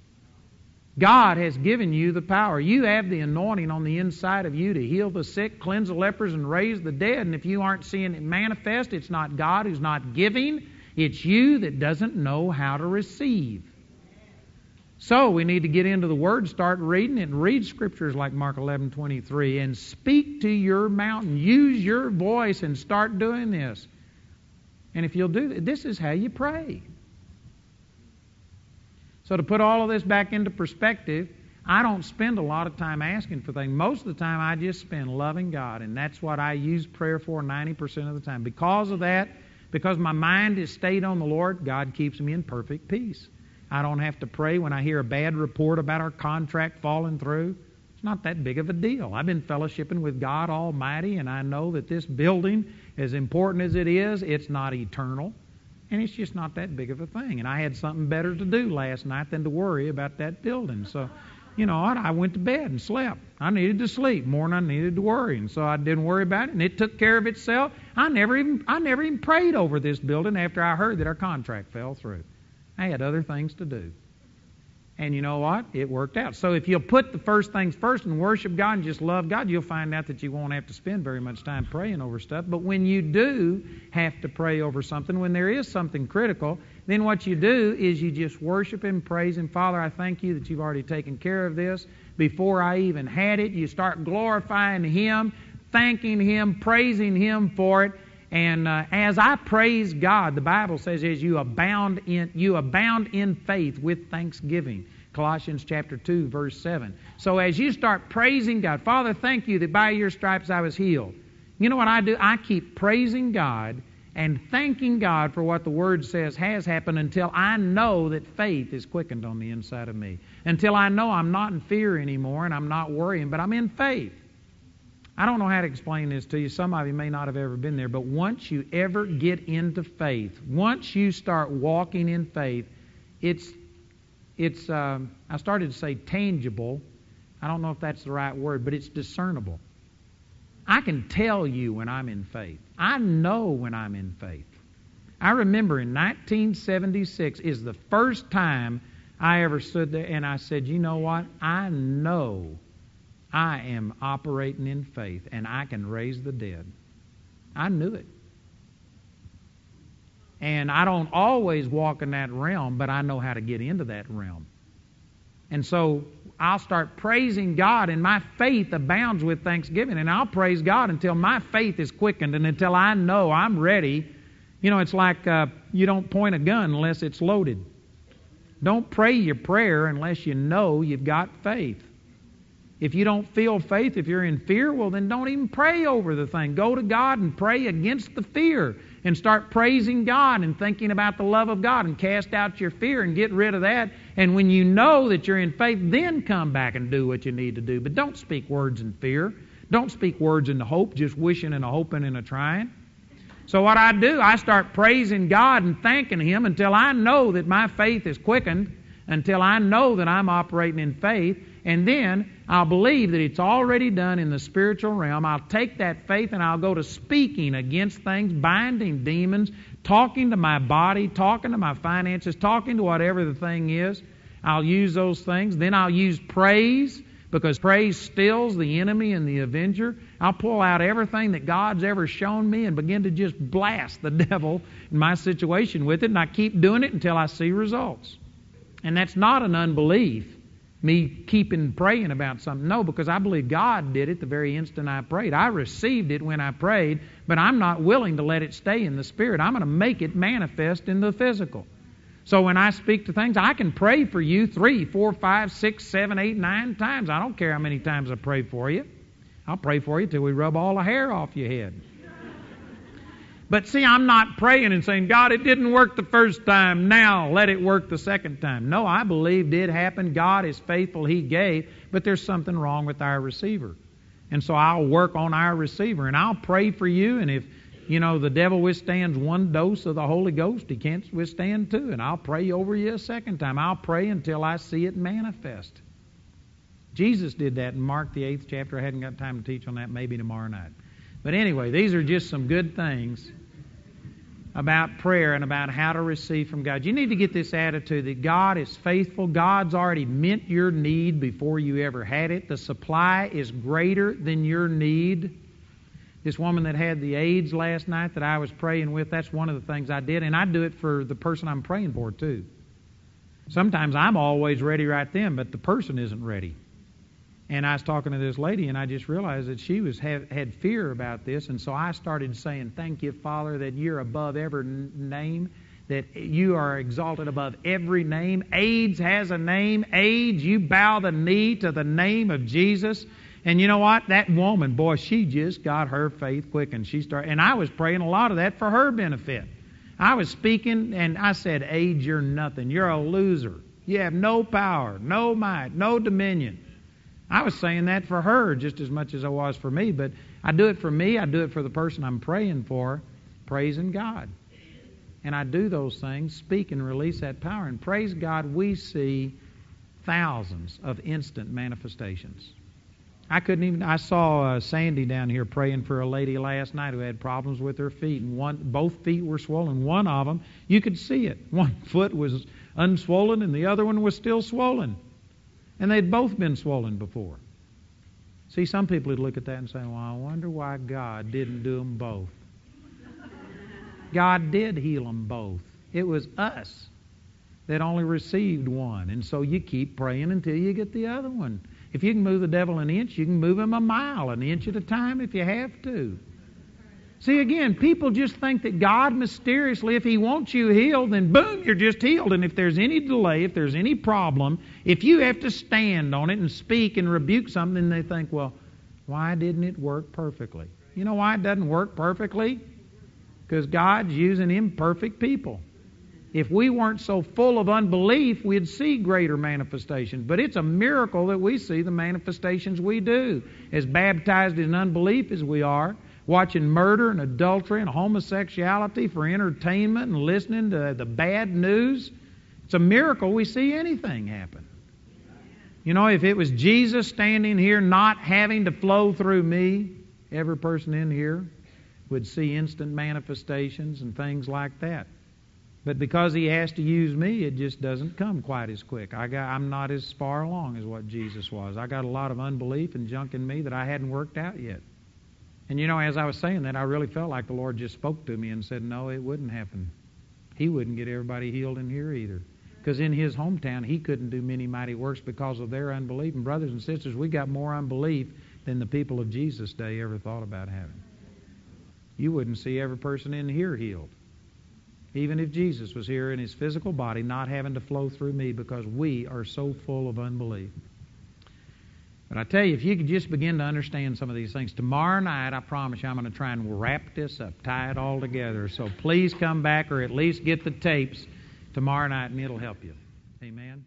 God has given you the power. You have the anointing on the inside of you to heal the sick, cleanse the lepers, and raise the dead. And if you aren't seeing it manifest, it's not God who's not giving, it's you that doesn't know how to receive. So we need to get into the Word, start reading it, and read scriptures like Mark 11, 23, and speak to your mountain. Use your voice and start doing this. And if you'll do this, is how you pray. So to put all of this back into perspective, I don't spend a lot of time asking for things. Most of the time, I just spend loving God, and that's what I use prayer for 90% of the time. Because of that, because my mind is stayed on the Lord, God keeps me in perfect peace. I don't have to pray when I hear a bad report about our contract falling through. It's not that big of a deal. I've been fellowshipping with God Almighty, and I know that this building, as important as it is, it's not eternal. And it's just not that big of a thing. And I had something better to do last night than to worry about that building. So, you know what? I went to bed and slept. I needed to sleep more than I needed to worry. And so I didn't worry about it, and it took care of itself. I never even I never even prayed over this building after I heard that our contract fell through. I had other things to do. And you know what? It worked out. So if you'll put the first things first and worship God and just love God, you'll find out that you won't have to spend very much time praying over stuff. But when you do have to pray over something, when there is something critical, then what you do is you just worship Him, praise Him. Father, I thank you that you've already taken care of this. Before I even had it, you start glorifying Him, thanking Him, praising Him for it. And uh, as I praise God, the Bible says, as you abound in you abound in faith with thanksgiving. Colossians chapter 2, verse 7. So as you start praising God, Father, thank you that by your stripes I was healed. You know what I do? I keep praising God and thanking God for what the Word says has happened until I know that faith is quickened on the inside of me. Until I know I'm not in fear anymore and I'm not worrying, but I'm in faith. I don't know how to explain this to you. Some of you may not have ever been there, but once you ever get into faith, once you start walking in faith, it's it's um, I started to say tangible. I don't know if that's the right word, but it's discernible. I can tell you when I'm in faith. I know when I'm in faith. I remember in 1976 is the first time I ever stood there and I said, you know what? I know I am operating in faith and I can raise the dead. I knew it. And I don't always walk in that realm, but I know how to get into that realm. And so I'll start praising God, and my faith abounds with thanksgiving. And I'll praise God until my faith is quickened and until I know I'm ready. You know, it's like uh, you don't point a gun unless it's loaded. Don't pray your prayer unless you know you've got faith. If you don't feel faith, if you're in fear, well, then don't even pray over the thing. Go to God and pray against the fear and start praising God and thinking about the love of God and cast out your fear and get rid of that. And when you know that you're in faith, then come back and do what you need to do. But don't speak words in fear. Don't speak words in the hope, just wishing and a hoping and a trying. So what I do, I start praising God and thanking Him until I know that my faith is quickened, until I know that I'm operating in faith, and then I'll believe that it's already done in the spiritual realm. I'll take that faith and I'll go to speaking against things, binding demons, talking to my body, talking to my finances, talking to whatever the thing is. I'll use those things. Then I'll use praise because praise stills the enemy and the avenger. I'll pull out everything that God's ever shown me and begin to just blast the devil in my situation with it, and I keep doing it until I see results. And that's not an unbelief me keeping praying about something. No, because I believe God did it the very instant I prayed. I received it when I prayed, but I'm not willing to let it stay in the spirit. I'm going to make it manifest in the physical. So when I speak to things, I can pray for you three, four, five, six, seven, eight, nine times. I don't care how many times I pray for you. I'll pray for you till we rub all the hair off your head. But see, I'm not praying and saying, God, it didn't work the first time. Now let it work the second time. No, I believe it happened. God is faithful. He gave. But there's something wrong with our receiver. And so I'll work on our receiver and I'll pray for you. And if, you know, the devil withstands one dose of the Holy Ghost, he can't withstand two. And I'll pray over you a second time. I'll pray until I see it manifest. Jesus did that in Mark, the eighth chapter. I hadn't got time to teach on that. Maybe tomorrow night. But anyway, these are just some good things about prayer and about how to receive from God. You need to get this attitude that God is faithful. God's already met your need before you ever had it. The supply is greater than your need. This woman that had the AIDS last night that I was praying with, that's one of the things I did, and I do it for the person I'm praying for too. Sometimes I'm always ready right then, but the person isn't ready. And I was talking to this lady, and I just realized that she was had, had fear about this, and so I started saying, "Thank you, Father, that you're above every name, that you are exalted above every name. AIDS has a name. AIDS, you bow the knee to the name of Jesus." And you know what? That woman, boy, she just got her faith quickened. She started, and I was praying a lot of that for her benefit. I was speaking, and I said, "AIDS, you're nothing. You're a loser. You have no power, no might, no dominion." I was saying that for her just as much as I was for me, but I do it for me, I do it for the person I'm praying for, praising God. And I do those things, speak and release that power. And praise God, we see thousands of instant manifestations. I couldn't even. I saw uh, Sandy down here praying for a lady last night who had problems with her feet, and one, both feet were swollen. One of them, you could see it. One foot was unswollen, and the other one was still swollen. And they'd both been swollen before. See, some people would look at that and say, Well, I wonder why God didn't do them both. God did heal them both. It was us that only received one. And so you keep praying until you get the other one. If you can move the devil an inch, you can move him a mile, an inch at a time if you have to. See, again, people just think that God mysteriously, if He wants you healed, then boom, you're just healed. And if there's any delay, if there's any problem, if you have to stand on it and speak and rebuke something, they think, well, why didn't it work perfectly? You know why it doesn't work perfectly? because God's using imperfect people. If we weren't so full of unbelief, we'd see greater manifestations. But it's a miracle that we see the manifestations we do. As baptized in unbelief as we are, watching murder and adultery and homosexuality for entertainment and listening to the bad news, it's a miracle we see anything happen. You know, if it was Jesus standing here not having to flow through me, every person in here would see instant manifestations and things like that. But because he has to use me, it just doesn't come quite as quick. I got, I'm not as far along as what Jesus was. I got a lot of unbelief and junk in me that I hadn't worked out yet. And you know, as I was saying that, I really felt like the Lord just spoke to me and said, No, it wouldn't happen. He wouldn't get everybody healed in here either. Because in his hometown, he couldn't do many mighty works because of their unbelief. And brothers and sisters, we got more unbelief than the people of Jesus' day ever thought about having. You wouldn't see every person in here healed even if Jesus was here in his physical body, not having to flow through me because we are so full of unbelief. But I tell you, if you could just begin to understand some of these things, tomorrow night, I promise you, I'm going to try and wrap this up, tie it all together. So please come back or at least get the tapes tomorrow night, and it'll help you. Amen.